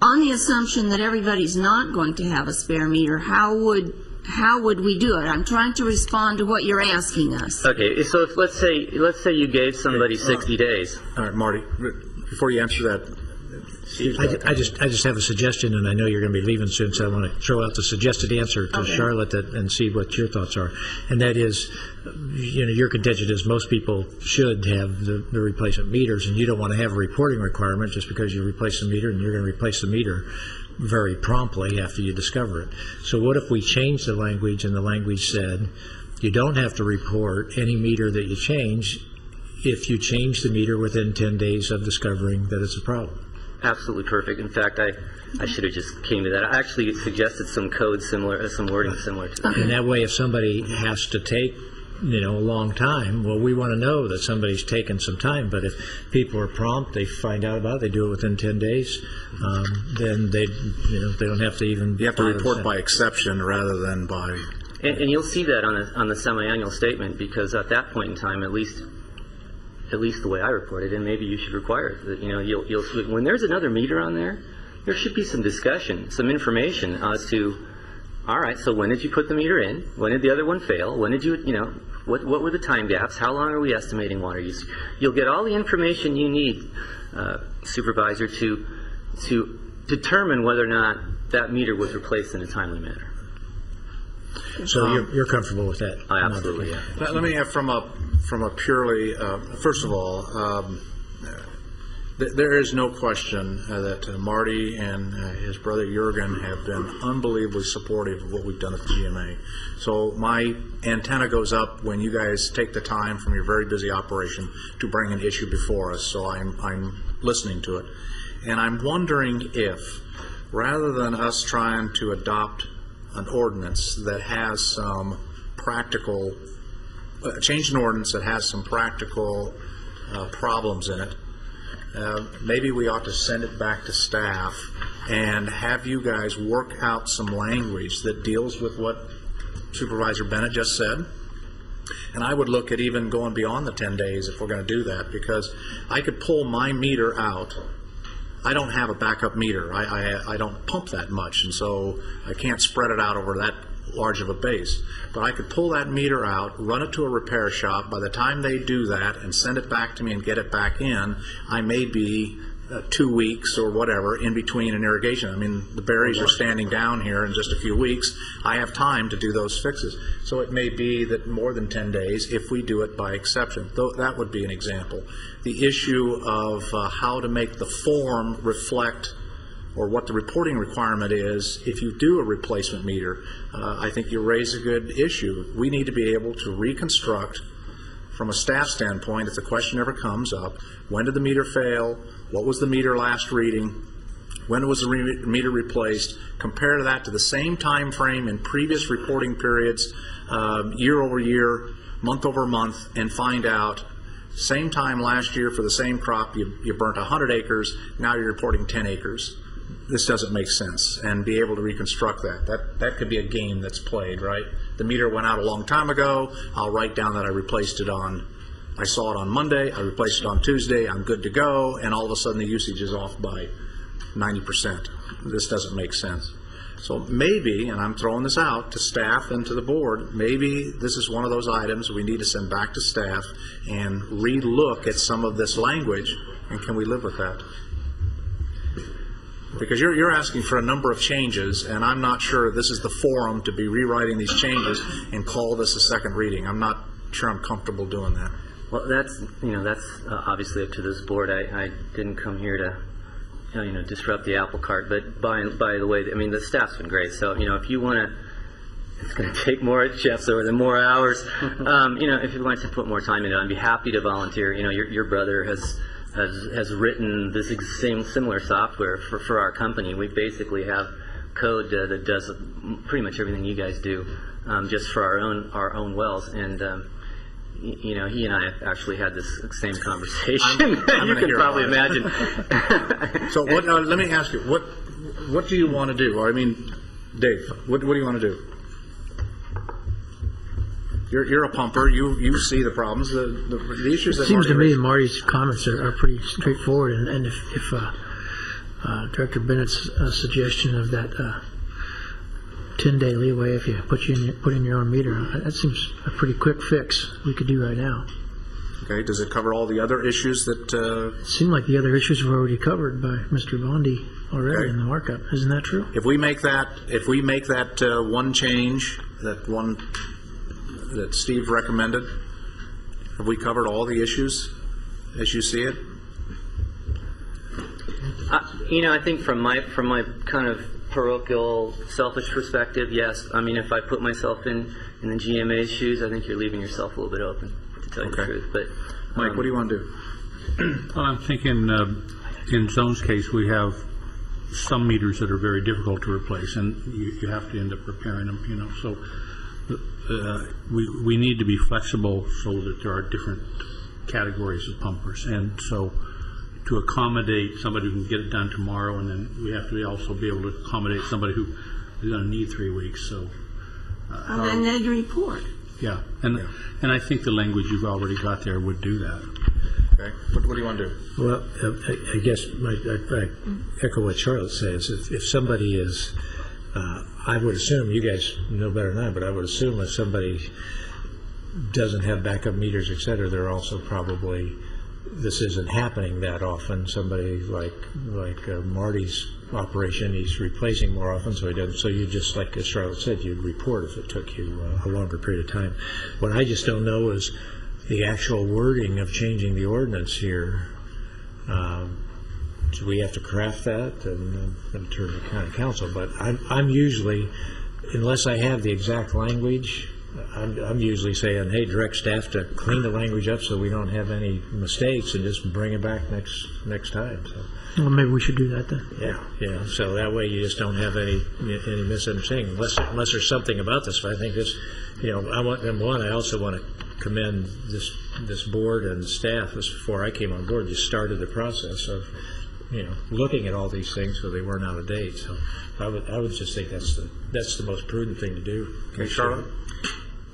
On the assumption that everybody's not going to have a spare meter, how would, how would we do it? I'm trying to respond to what you're asking us. Okay, so if, let's say let's say you gave somebody 60 days. All right, Marty, before you answer that, I I just, I just have a suggestion, and I know you're going to be leaving soon, so I want to throw out the suggested answer to Okay. Charlotte that- and see what your thoughts are. And that is, you know, your contention is most people should have the the replacement meters, and you don't want to have a reporting requirement just because you replace the meter, and you're going to replace the meter very promptly after you discover it. So what if we change the language, and the language said, you don't have to report any meter that you change if you change the meter within 10 days of discovering that it's a problem? Absolutely perfect. In fact, I, I should have just came to that. I actually suggested some code similar, uh, some wording similar to that. And that way, if somebody has to take, you know, a long time, well, we want to know that somebody's taken some time. But if people are prompt, they find out about it, they do it within 10 days, um, then they, you know, they don't have to even. you have to report by exception rather than by, And, and you'll see that on the, on the semi-annual statement because at that point in time, at least, at least the way I report it, and maybe you should require it, that, you know, you'll, you'll, when there's another meter on there, there should be some discussion, some information as to, all right, so when did you put the meter in? When did the other one fail? When did you, you know, what, what were the time gaps? How long are we estimating water use? You'll get all the information you need, uh, supervisor, to, to determine whether or not that meter was replaced in a timely manner. So Um, you're, you're comfortable with that? I absolutely, yeah. Let let me, have from a, from a purely, uh, first of all, um, th- there is no question uh, that uh, Marty and uh, his brother Jurgen have been unbelievably supportive of what we've done at the GMA. So my antenna goes up when you guys take the time from your very busy operation to bring an issue before us, so I'm, I'm listening to it. And I'm wondering if, rather than us trying to adopt an ordinance that has some practical uh, change an ordinance that has some practical uh, problems in it, uh, maybe we ought to send it back to staff and have you guys work out some language that deals with what Supervisor Bennett just said. And I would look at even going beyond the 10 days if we're going to do that, because I could pull my meter out. I don't have a backup meter. I, I, I don't pump that much, and so I can't spread it out over that large of a base. But I could pull that meter out, run it to a repair shop. By the time they do that and send it back to me and get it back in, I may be uh, two weeks or whatever in between an irrigation. I mean, the berries are standing down here in just a few weeks. I have time to do those fixes. So it may be that more than 10 days if we do it by exception. Though that would be an example. The issue of uh, how to make the form reflect or what the reporting requirement is if you do a replacement meter. Uh, I think you raise a good issue. We need to be able to reconstruct from a staff standpoint, if the question ever comes up, when did the meter fail? What was the meter last reading? When was the re- meter replaced? Compare that to the same time frame in previous reporting periods, um, year over year, month over month, and find out same time last year for the same crop, you, you burnt 100 acres, now you're reporting 10 acres. This doesn't make sense, and be able to reconstruct that. That that could be a game that's played, right? The meter went out a long time ago. I'll write down that I replaced it on. I saw it on Monday. I replaced it on Tuesday. I'm good to go, and all of a sudden the usage is off by 90%. This doesn't make sense. So maybe, and I'm throwing this out to staff and to the board, maybe this is one of those items we need to send back to staff and relook at some of this language, and can we live with that? Because you're, you're asking for a number of changes, and I'm not sure this is the forum to be rewriting these changes and call this a second reading. I'm not sure I'm comfortable doing that. Well, that's, you know, that's uh, obviously up to this board. I, I didn't come here to, uh, you know, disrupt the apple cart, but by, by the way, I mean, the staff's been great, so, you know, if you want to, it's going to take more, Jeff, or the more hours, um, you know, if you want to put more time into it, I'd be happy to volunteer. You know, your, your brother has, has, has written this ex- same, similar software for, for our company. We basically have code uh, that does pretty much everything you guys do, um, just for our own, our own wells, and, um, you know, he and I have actually had this same conversation. I'm you gonna can probably imagine. So what, uh, let me ask you, what, what do you want to do? Or, I mean, Dave, what, what do you want to do? You're, you're a pumper, you, you see the problems, the, the, the issues that It seems Marty to me raised. Marty's comments are, are pretty straightforward, and, and if, if uh, uh, Director Bennett's uh, suggestion of that uh, 10-day leeway, if you put you in your, put in your own meter, uh, that seems a pretty quick fix we could do right now. Okay, does it cover all the other issues that, uh, Seemed like the other issues were already covered by Mr. Bondy already Okay. in the markup. Isn't that true? if we make that, if we make that uh, one change, that one that Steve recommended, have we covered all the issues as you see it? Uh, you know, I think from my from my kind of parochial, selfish perspective, yes. I mean, if I put myself in in the GMA's shoes, I think you're leaving yourself a little bit open, to tell you the truth. But Mike, um, what do you want to do? Well, I'm thinking, um, in Zone's case, we have some meters that are very difficult to replace, and you, you have to end up repairing them, you know, so, uh, we, we need to be flexible so that there are different categories of pumpers, and so to accommodate somebody who can get it done tomorrow, and then we have to also be able to accommodate somebody who is gonna need three weeks, so, And then they'd report. yeah. And, and I think the language you've already got there would do that. Okay, what, what do you want to do? Well, uh, I I guess I- I I echo what Charlotte says. If if somebody is, uh, I would assume, you guys know better than I, but I would assume if somebody doesn't have backup meters, et cetera, they're also probably this isn't happening that often. Somebody like, like uh, Marty's operation, he's replacing more often, so he doesn't, so you just, like as Charlotte said, you'd report if it took you uh, a longer period of time. What I just don't know is the actual wording of changing the ordinance here. Um, do we have to craft that and uh, then turn to county counsel? But I'm, I'm usually, unless I have the exact language, I'm, I'm usually saying, hey, direct staff to clean the language up so we don't have any mistakes and just bring it back next, next time, so. Well, maybe we should do that then. Yeah, yeah, so that way you just don't have any, any misunderstanding, unless, unless there's something about this, but I think this, you know, I want, number one, I also want to commend this, this board and staff, this before I came on board, just started the process of, you know, looking at all these things so they weren't out of date, so I would, I would just think that's the, that's the most prudent thing to do. Okay, Charlotte?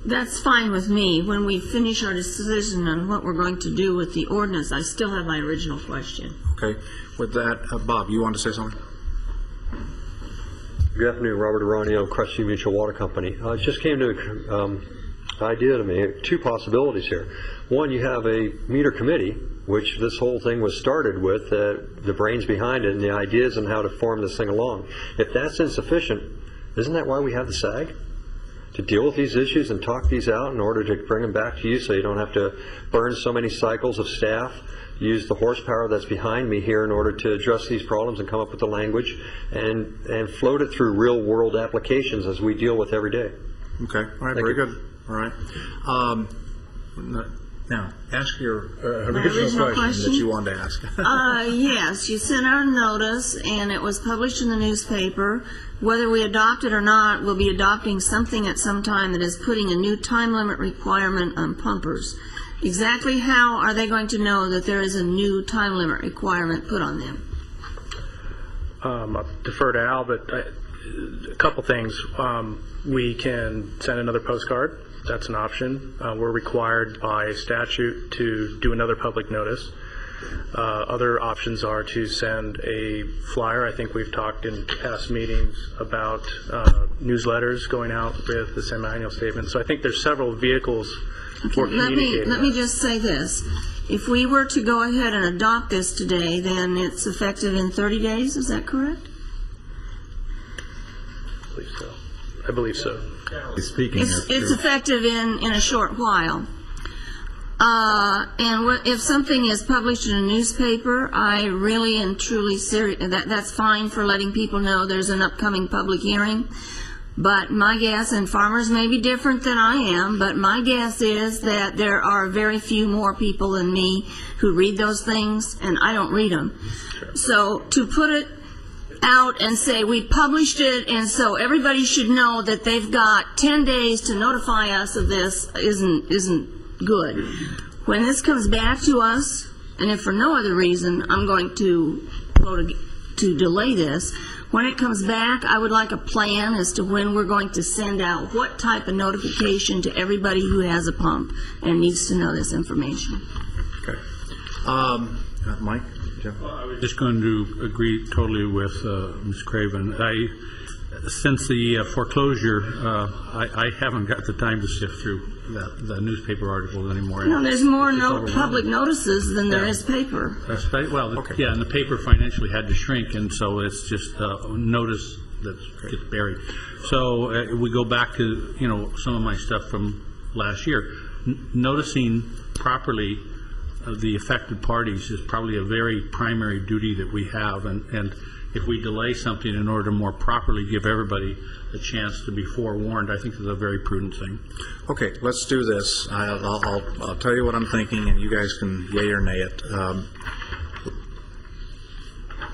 That's fine with me. When we finish our decision on what we're going to do with the ordinance, I still have my original question. Okay, with that, uh, Bob, you want to say something? Good afternoon, Robert Aronio, Crestview Mutual Water Company. Uh, it just came to um, idea to me, two possibilities here. One, you have a meter committee, which this whole thing was started with, uh, the brains behind it and the ideas and how to form this thing along. If that's insufficient, isn't that why we have the SAG? To deal with these issues and talk these out in order to bring them back to you so you don't have to burn so many cycles of staff, use the horsepower that's behind me here in order to address these problems and come up with the language and, and float it through real world applications as we deal with every day. Okay, all right, Thank very you. good, all right. Um, Now, ask your uh, My original original question that you wanted to ask. Uh, yes, you sent out a notice, and it was published in the newspaper. Whether we adopt it or not, we'll be adopting something at some time that is putting a new time limit requirement on pumpers. Exactly how are they going to know that there is a new time limit requirement put on them? Um, I'll defer to Al, but uh, a couple things. Um, we can send another postcard. That's an option. Uh, we're required by statute to do another public notice. Uh, other options are to send a flyer. I think we've talked in past meetings about uh, newsletters going out with the semi-annual statement. So I think there's several vehicles for Let me, let me just say this. If we were to go ahead and adopt this today, then it's effective in 30 days, is that correct? I believe so. I believe so. Speaking It's, of- it's effective in, in a short while. Uh, and what, if something is published in a newspaper, I really and truly seri- that, that's fine for letting people know there's an upcoming public hearing. But my guess, and farmers may be different than I am, but my guess is that there are very few more people than me who read those things, and I don't read them. So to put it out and say, we published it, and so everybody should know that they've got 10 days to notify us of this isn't, isn't good. When this comes back to us, and if for no other reason, I'm going to vote ag- to delay this, when it comes back, I would like a plan as to when we're going to send out what type of notification to everybody who has a pump and needs to know this information. Okay. Um, uh, Mike? Jeff? Just going to agree totally with uh, Ms. Craven. I, since the uh, foreclosure, uh, I I haven't got the time to sift through the the newspaper articles anymore. You know, there's more no, public notices than there Yeah. is paper. That's right. Well, the- yeah, and the paper financially had to shrink, and so it's just uh, notice that gets buried. So uh, we go back to, you know, some of my stuff from last year. N- Noticing properly uh, the affected parties is probably a very primary duty that we have, and, and if we delay something in order to more properly give everybody a chance to be forewarned, I think is a very prudent thing. Okay, let's do this. I'll, I'll- I'll, I'll tell you what I'm thinking, and you guys can yay or nay it. Um,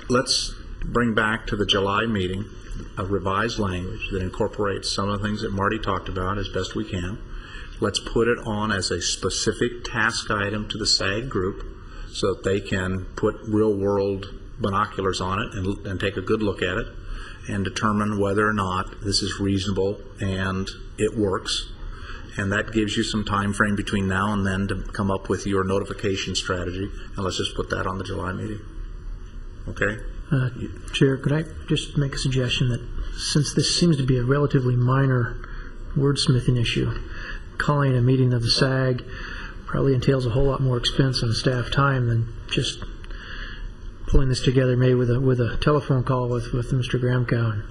Let's bring back to the July meeting a revised language that incorporates some of the things that Marty talked about as best we can. Let's put it on as a specific task item to the SAG group so that they can put real-world binoculars on it and, and take a good look at it and determine whether or not this is reasonable and it works. And that gives you some time frame between now and then to come up with your notification strategy. And let's just put that on the July meeting. Okay? Uh, Chair, could I just make a suggestion that since this seems to be a relatively minor wordsmithing issue, calling a meeting of the SAG, probably entails a whole lot more expense and staff time than just pulling this together maybe with a, with a telephone call with, with Mr. Gramckow.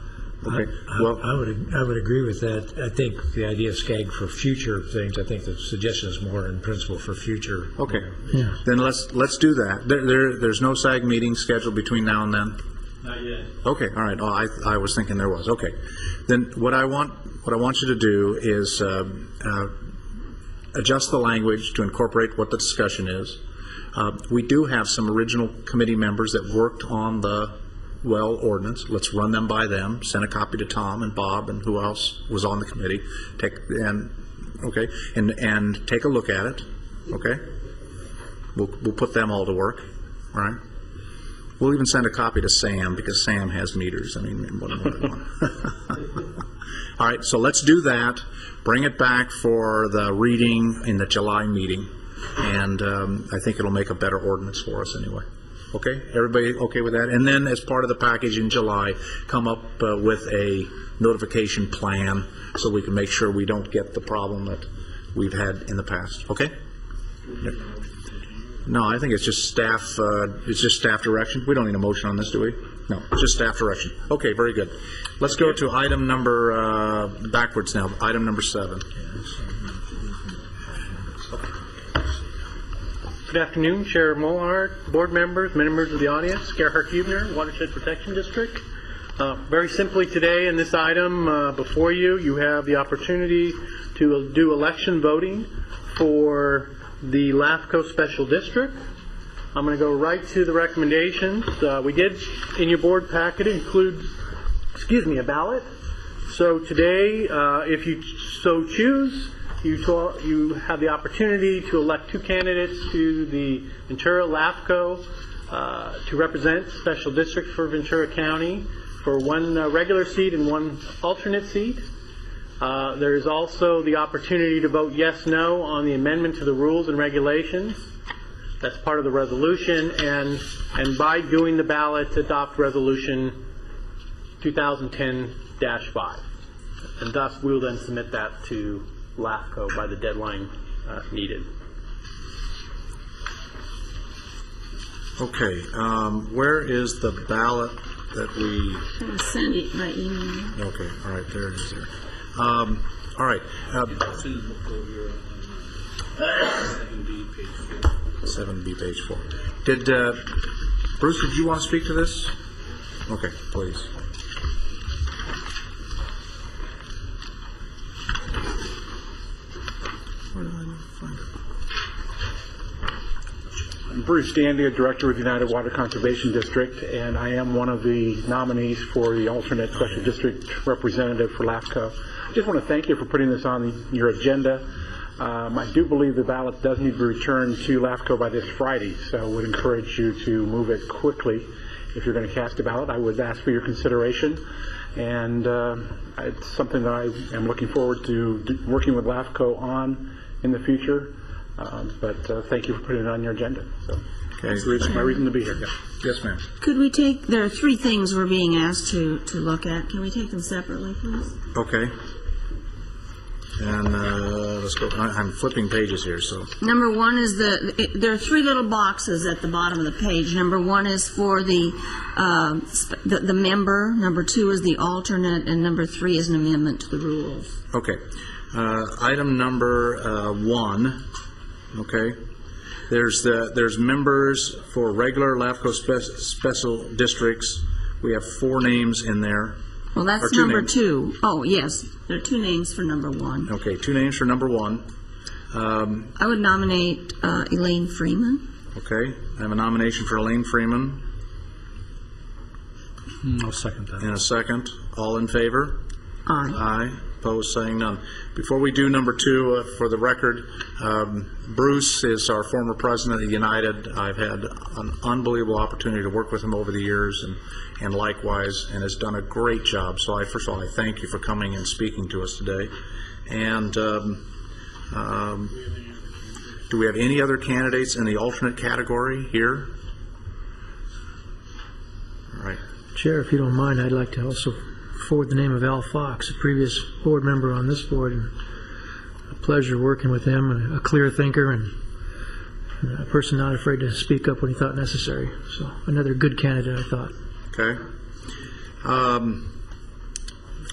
Okay, I- I would, I would agree with that. I think the idea of SCAG for future things, I think the suggestion is more in principle for future. Okay. Yeah. Then let's, let's do that. There, there, there's no SAG meeting scheduled between now and then? Yet. Okay, all right. Oh, I, I was thinking there was. Okay. Then what I want, what I want you to do is um, uh, adjust the language to incorporate what the discussion is. Uh, We do have some original committee members that worked on the well ordinance. Let's run them by them, send a copy to Tom and Bob and who else was on the committee. Take, and, okay, and, and take a look at it, okay? We'll, we'll put them all to work, all right? We'll even send a copy to Sam, because Sam has meters, I mean? All right, so let's do that, bring it back for the reading in the July meeting, and um, I think it'll make a better ordinance for us anyway. Okay, everybody okay with that? And then, as part of the package in July, come up uh, with a notification plan, so we can make sure we don't get the problem that we've had in the past, okay? Yeah. No, I think it's just staff, uh, it's just staff direction. We don't need a motion on this, do we? No, just staff direction. Okay, very good. Let's go to item number, uh, backwards now, item number seven. Good afternoon, Chair Maulhardt, board members, members of the audience, Gerhardt Hubner, Watershed Protection District. Uh, Very simply today, in this item uh, before you, you have the opportunity to do election voting for the LAFCO Special District. I'm going to go right to the recommendations. Uh, We did, in your board packet, include, excuse me, a ballot. So today, uh, if you so choose, you you have the opportunity to elect two candidates to the Ventura LAFCO uh, to represent Special District for Ventura County for one uh, regular seat and one alternate seat. Uh, There is also the opportunity to vote yes, no on the amendment to the rules and regulations. That's part of the resolution, and, and by doing the ballot, adopt Resolution 2010-5. And thus, we will then submit that to LAFCO by the deadline uh, needed. Okay, um, where is the ballot that we, I'll Send it by email. okay, all right, there it is there. Um, All right. uh, Seven B, page four. Did, uh, Bruce, did you want to speak to this? Okay, please. I'm Bruce Dandy, Director with United Water Conservation District, and I am one of the nominees for the alternate Special District Representative for LAFCO. I just want to thank you for putting this on your agenda. Um, I do believe the ballot does need to be returned to LAFCO by this Friday, so I would encourage you to move it quickly. If you're going to cast a ballot, I would ask for your consideration, and uh, it's something that I am looking forward to working with LAFCO on in the future. Um, But uh, thank you for putting it on your agenda. So that's the my reason to be here. Yes, ma'am. Could we take, there are three things we're being asked to, to look at. Can we take them separately, please? Okay. And uh, let's go, I- I'm flipping pages here, so, Number one is the, it- there are three little boxes at the bottom of the page. Number one is for the, um, sp- the, the member, number two is the alternate, and number three is an amendment to the rules. okay. Uh, Item number uh, one, okay? There's the, there's members for regular LAFCO spec- special districts. We have four names in there. Well, that's two number names. two. Oh, yes, there are two names for number one. Okay, two names for number one. Um, I would nominate uh, Elaine Freeman. Okay, I have a nomination for Elaine Freeman. I'll second that. In a second. All in favor? Aye. Aye. Opposed, saying none. Before we do number two, uh, for the record, um, Bruce is our former president of the United. I've had an unbelievable opportunity to work with him over the years, and and likewise, and has done a great job. So I, first of all, I thank you for coming and speaking to us today. And um, um, do we have any other candidates in the alternate category here? All right. Chair, if you don't mind, I'd like to also forward the name of Al Fox, a previous board member on this board, and a pleasure working with him, a clear thinker, and A person not afraid to speak up when he thought necessary. So another good candidate, I thought. Okay. Um,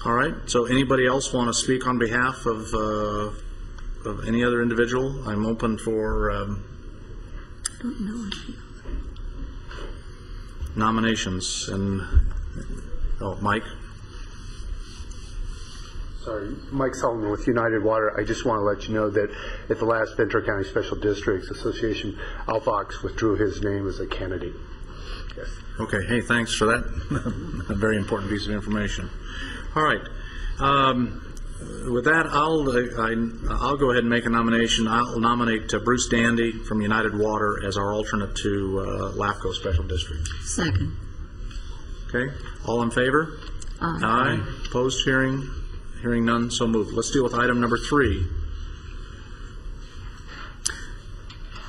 All right, so anybody else want to speak on behalf of, uh, of any other individual? I'm open for um, nominations and, oh, Mike? Sorry, Mike Sullivan with United Water. I just want to let you know that at the last Ventura County Special Districts Association, Al Fox withdrew his name as a candidate. Okay, hey, thanks for that. A very important piece of information. All right. Um, With that, I'll, uh, I- I'll go ahead and make a nomination. I'll nominate uh, Bruce Dandy from United Water as our alternate to uh, LAFCO Special District. Second. Okay, all in favor? Aye. Aye. Opposed, hearing, hearing none, so moved. Let's deal with item number three.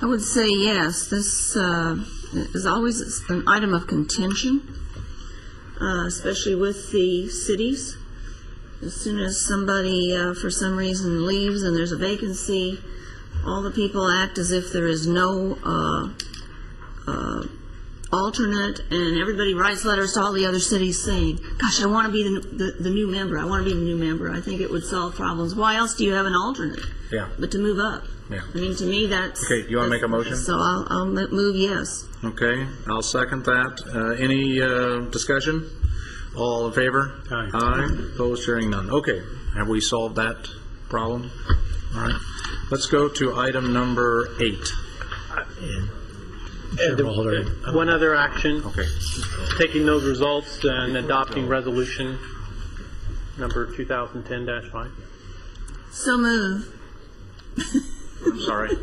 I would say yes. This uh, is always an item of contention, uh, especially with the cities. As soon as somebody, uh, for some reason, leaves and there's a vacancy, all the people act as if there is no uh, uh, alternate, and everybody writes letters to all the other cities saying, "Gosh, I want to be the, the, the new member. I want to be the new member. I think it would solve problems. Why else do you have an alternate? Yeah. But to move up. Yeah. I mean, to me, that's. Okay, you wanna make a motion? So I'll, I'll move yes. Okay, I'll second that. Uh, Any uh, discussion? All in favor? Aye. Aye, opposed, hearing none. Okay, have we solved that problem? All right, let's go to item number eight. And the- One other action. Okay. Taking those results and adopting resolution number 2010-5. So move. Sorry.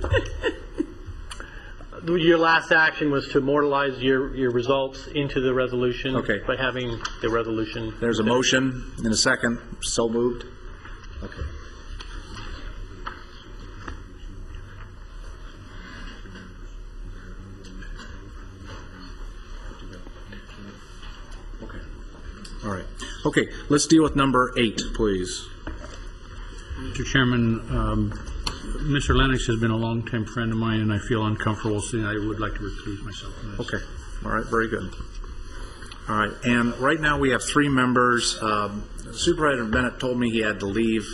Your last action was to immortalize your, your results into the resolution. Okay. By having the resolution. There's a motion in a second, so moved. Okay. All right. Okay, let's deal with number eight, please. Mr. Chairman, um, Mr. Lennox has been a longtime friend of mine, and I feel uncomfortable saying I would like to recuse myself from this. Okay, all right, very good. All right, and right now we have three members. Um, Supervisor Bennett told me he had to leave.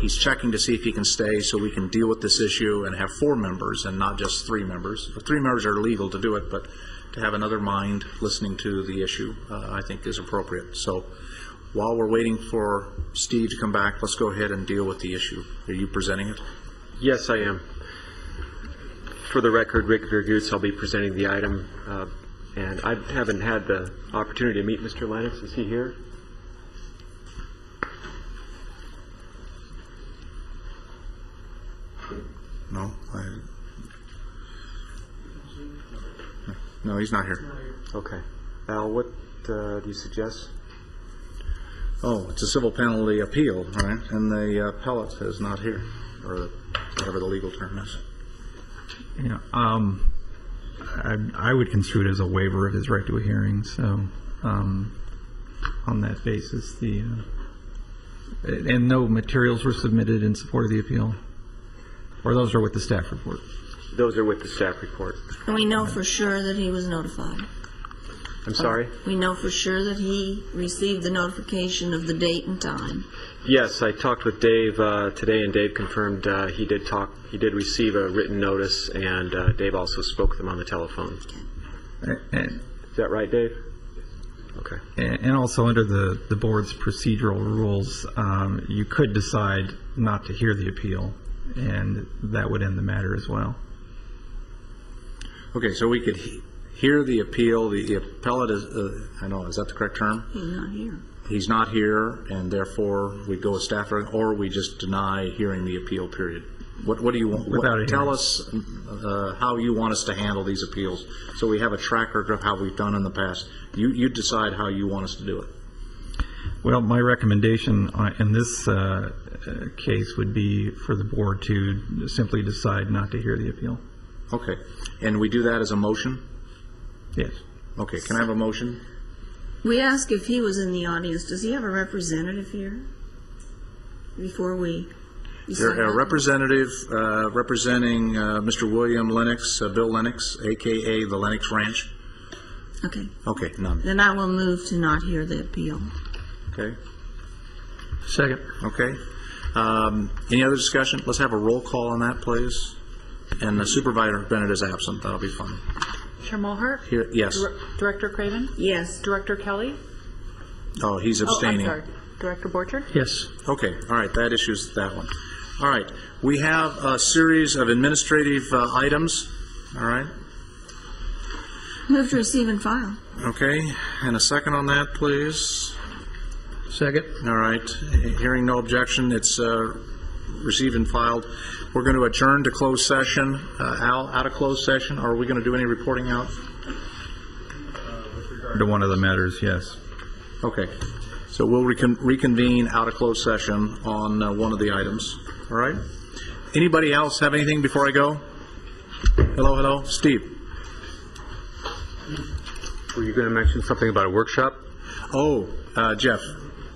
He's checking to see if he can stay so we can deal with this issue and have four members and not just three members. The Three members are legal to do it, but to have another mind listening to the issue, uh, I think is appropriate. So while we're waiting for Steve to come back, let's go ahead and deal with the issue. Are you presenting it? Yes, I am. For the record, Rick Viergutz, I'll be presenting the item, uh, and I haven't had the opportunity to meet Mr. Lennox. Is he here? No? I- No, he's not here. Okay. Al, what uh, do you suggest? Oh, it's a civil penalty appeal, right? And the appellate is not here, or whatever the legal term is. Yeah, um, I, I would construe it as a waiver of his right to a hearing, so, um, on that basis, the, uh, and no materials were submitted in support of the appeal? Or those are with the staff report? Those are with the staff report. And we know for sure that he was notified. I'm sorry? We know for sure that he received the notification of the date and time. Yes, I talked with Dave uh, today, and Dave confirmed uh, he did talk, he did receive a written notice, and uh, Dave also spoke with him on the telephone. And, Is that right, Dave? Okay. and and also under the, the board's procedural rules, um, you could decide not to hear the appeal, and that would end the matter as well. Okay, so we could he- hear the appeal, the appellate is, uh, I know, is that the correct term? He's not here. He's not here, and therefore we go with staff, or we just deny hearing the appeal, period. What, what do you want? what- Without a Tell hearing. us uh, how you want us to handle these appeals, so we have a track record of how we've done in the past. You, you decide how you want us to do it. Well, my recommendation uh, in this uh, uh, case would be for the board to simply decide not to hear the appeal. Okay, and we do that as a motion? Yes. Okay, can I have a motion? We ask if he was in the audience. Does he have a representative here? Before we, You're a representative uh, representing uh, Mr. William Lennox, uh, Bill Lennox, AKA the Lennox Ranch. Okay. Okay, none. Then I will move to not hear the appeal. Okay, Second. okay. Um, Any other discussion? Let's have a roll call on that, please. And the Supervisor Bennett is absent. That'll be fun. Chair Maulhardt? Here, yes. Dir- Director Craven? Yes. Director Kelly? Oh, he's Oh, I'm abstaining. sorry. Director Borchard? Yes. Okay, all right, that issues that one. All right, we have a series of administrative uh, items, all right? Move to receive and file. Okay, and a second on that, please. Second. All right, hearing no objection, it's uh, received and filed. We're going to adjourn to closed session. Uh, Al, out of closed session, are we going to do any reporting out? To one of the matters, yes. Okay, so we'll recon- reconvene out of closed session on uh, one of the items, all right? Anybody else have anything before I go? Hello, hello, Steve? Were you going to mention something about a workshop? Oh, uh, Jeff,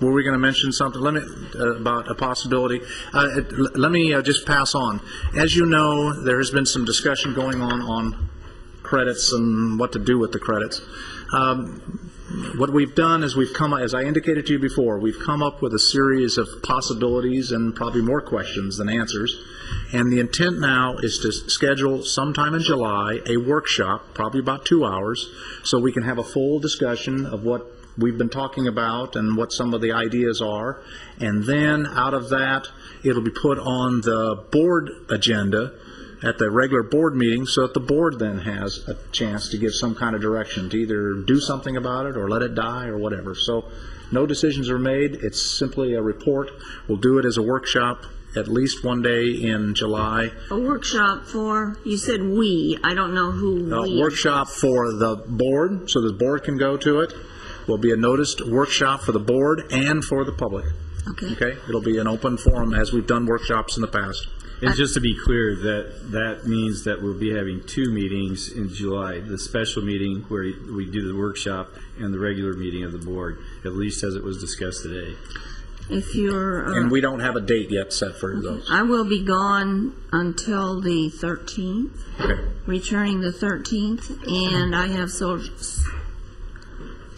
were we going to mention something let me, uh, about a possibility? Uh, let me uh, just pass on. As you know, there has been some discussion going on on credits and what to do with the credits. Um, what we've done is we've come, as I indicated to you before, we've come up with a series of possibilities and probably more questions than answers. And the intent now is to schedule sometime in July a workshop, probably about two hours, so we can have a full discussion of what we've been talking about and what some of the ideas are. And then out of that, it'll be put on the board agenda at the regular board meeting so that the board then has a chance to give some kind of direction to either do something about it or let it die or whatever. So no decisions are made. It's simply a report. We'll do it as a workshop at least one day in July. A workshop for, you said "we." I don't know who A "we." workshop for the board, so the board can go to it. Will be a noticed workshop for the board and for the public. Okay. Okay? It'll be an open forum as we've done workshops in the past. And just to be clear, that, that means that we'll be having two meetings in July, the special meeting where we do the workshop and the regular meeting of the board, at least as it was discussed today. If you're, uh, And we don't have a date yet set for those. I will be gone until the 13th, Okay. returning the 13th, and I have so-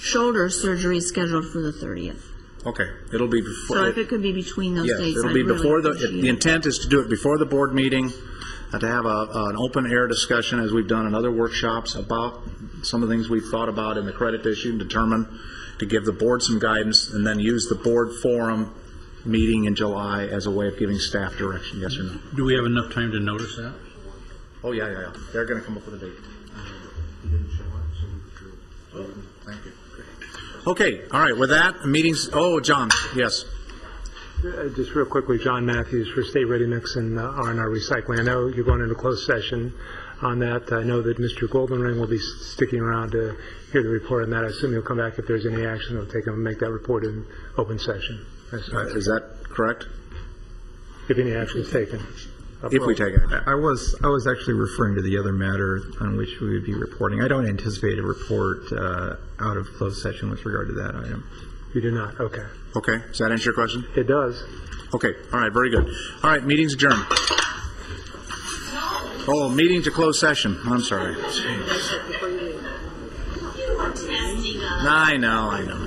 shoulder surgery scheduled for the 30th. Okay, it'll be before. So if it could be between those Yes, dates, it'll I'd be really before the, appreciate the it. intent is to do it before the board meeting, uh, to have a, an open air discussion, as we've done in other workshops, about some of the things we've thought about in the credit issue, and determine, to give the board some guidance, and then use the board forum meeting in July as a way of giving staff direction, yes or no? Do we have enough time to notice that? Oh, yeah, yeah, yeah, they're gonna come up with a date. Thank you. Okay, all right, with that, meetings, oh, John, yes. Uh, Just real quickly, John Matthews for State Ready Mix and uh, R&R Recycling. I know you're going into closed session on that. I know that Mr. Goldenring will be sticking around to hear the report on that. I assume he'll come back if there's any action. He'll take and make that report in open session. Uh, Is that correct? If any action is taken. If we take it. I was, I was actually referring to the other matter on which we would be reporting. I don't anticipate a report uh, out of closed session with regard to that item. You do not, okay. Okay, does that answer your question? It does. Okay, all right, very good. All right, meeting's adjourned. Oh, meeting to close session, I'm sorry. I know, I know.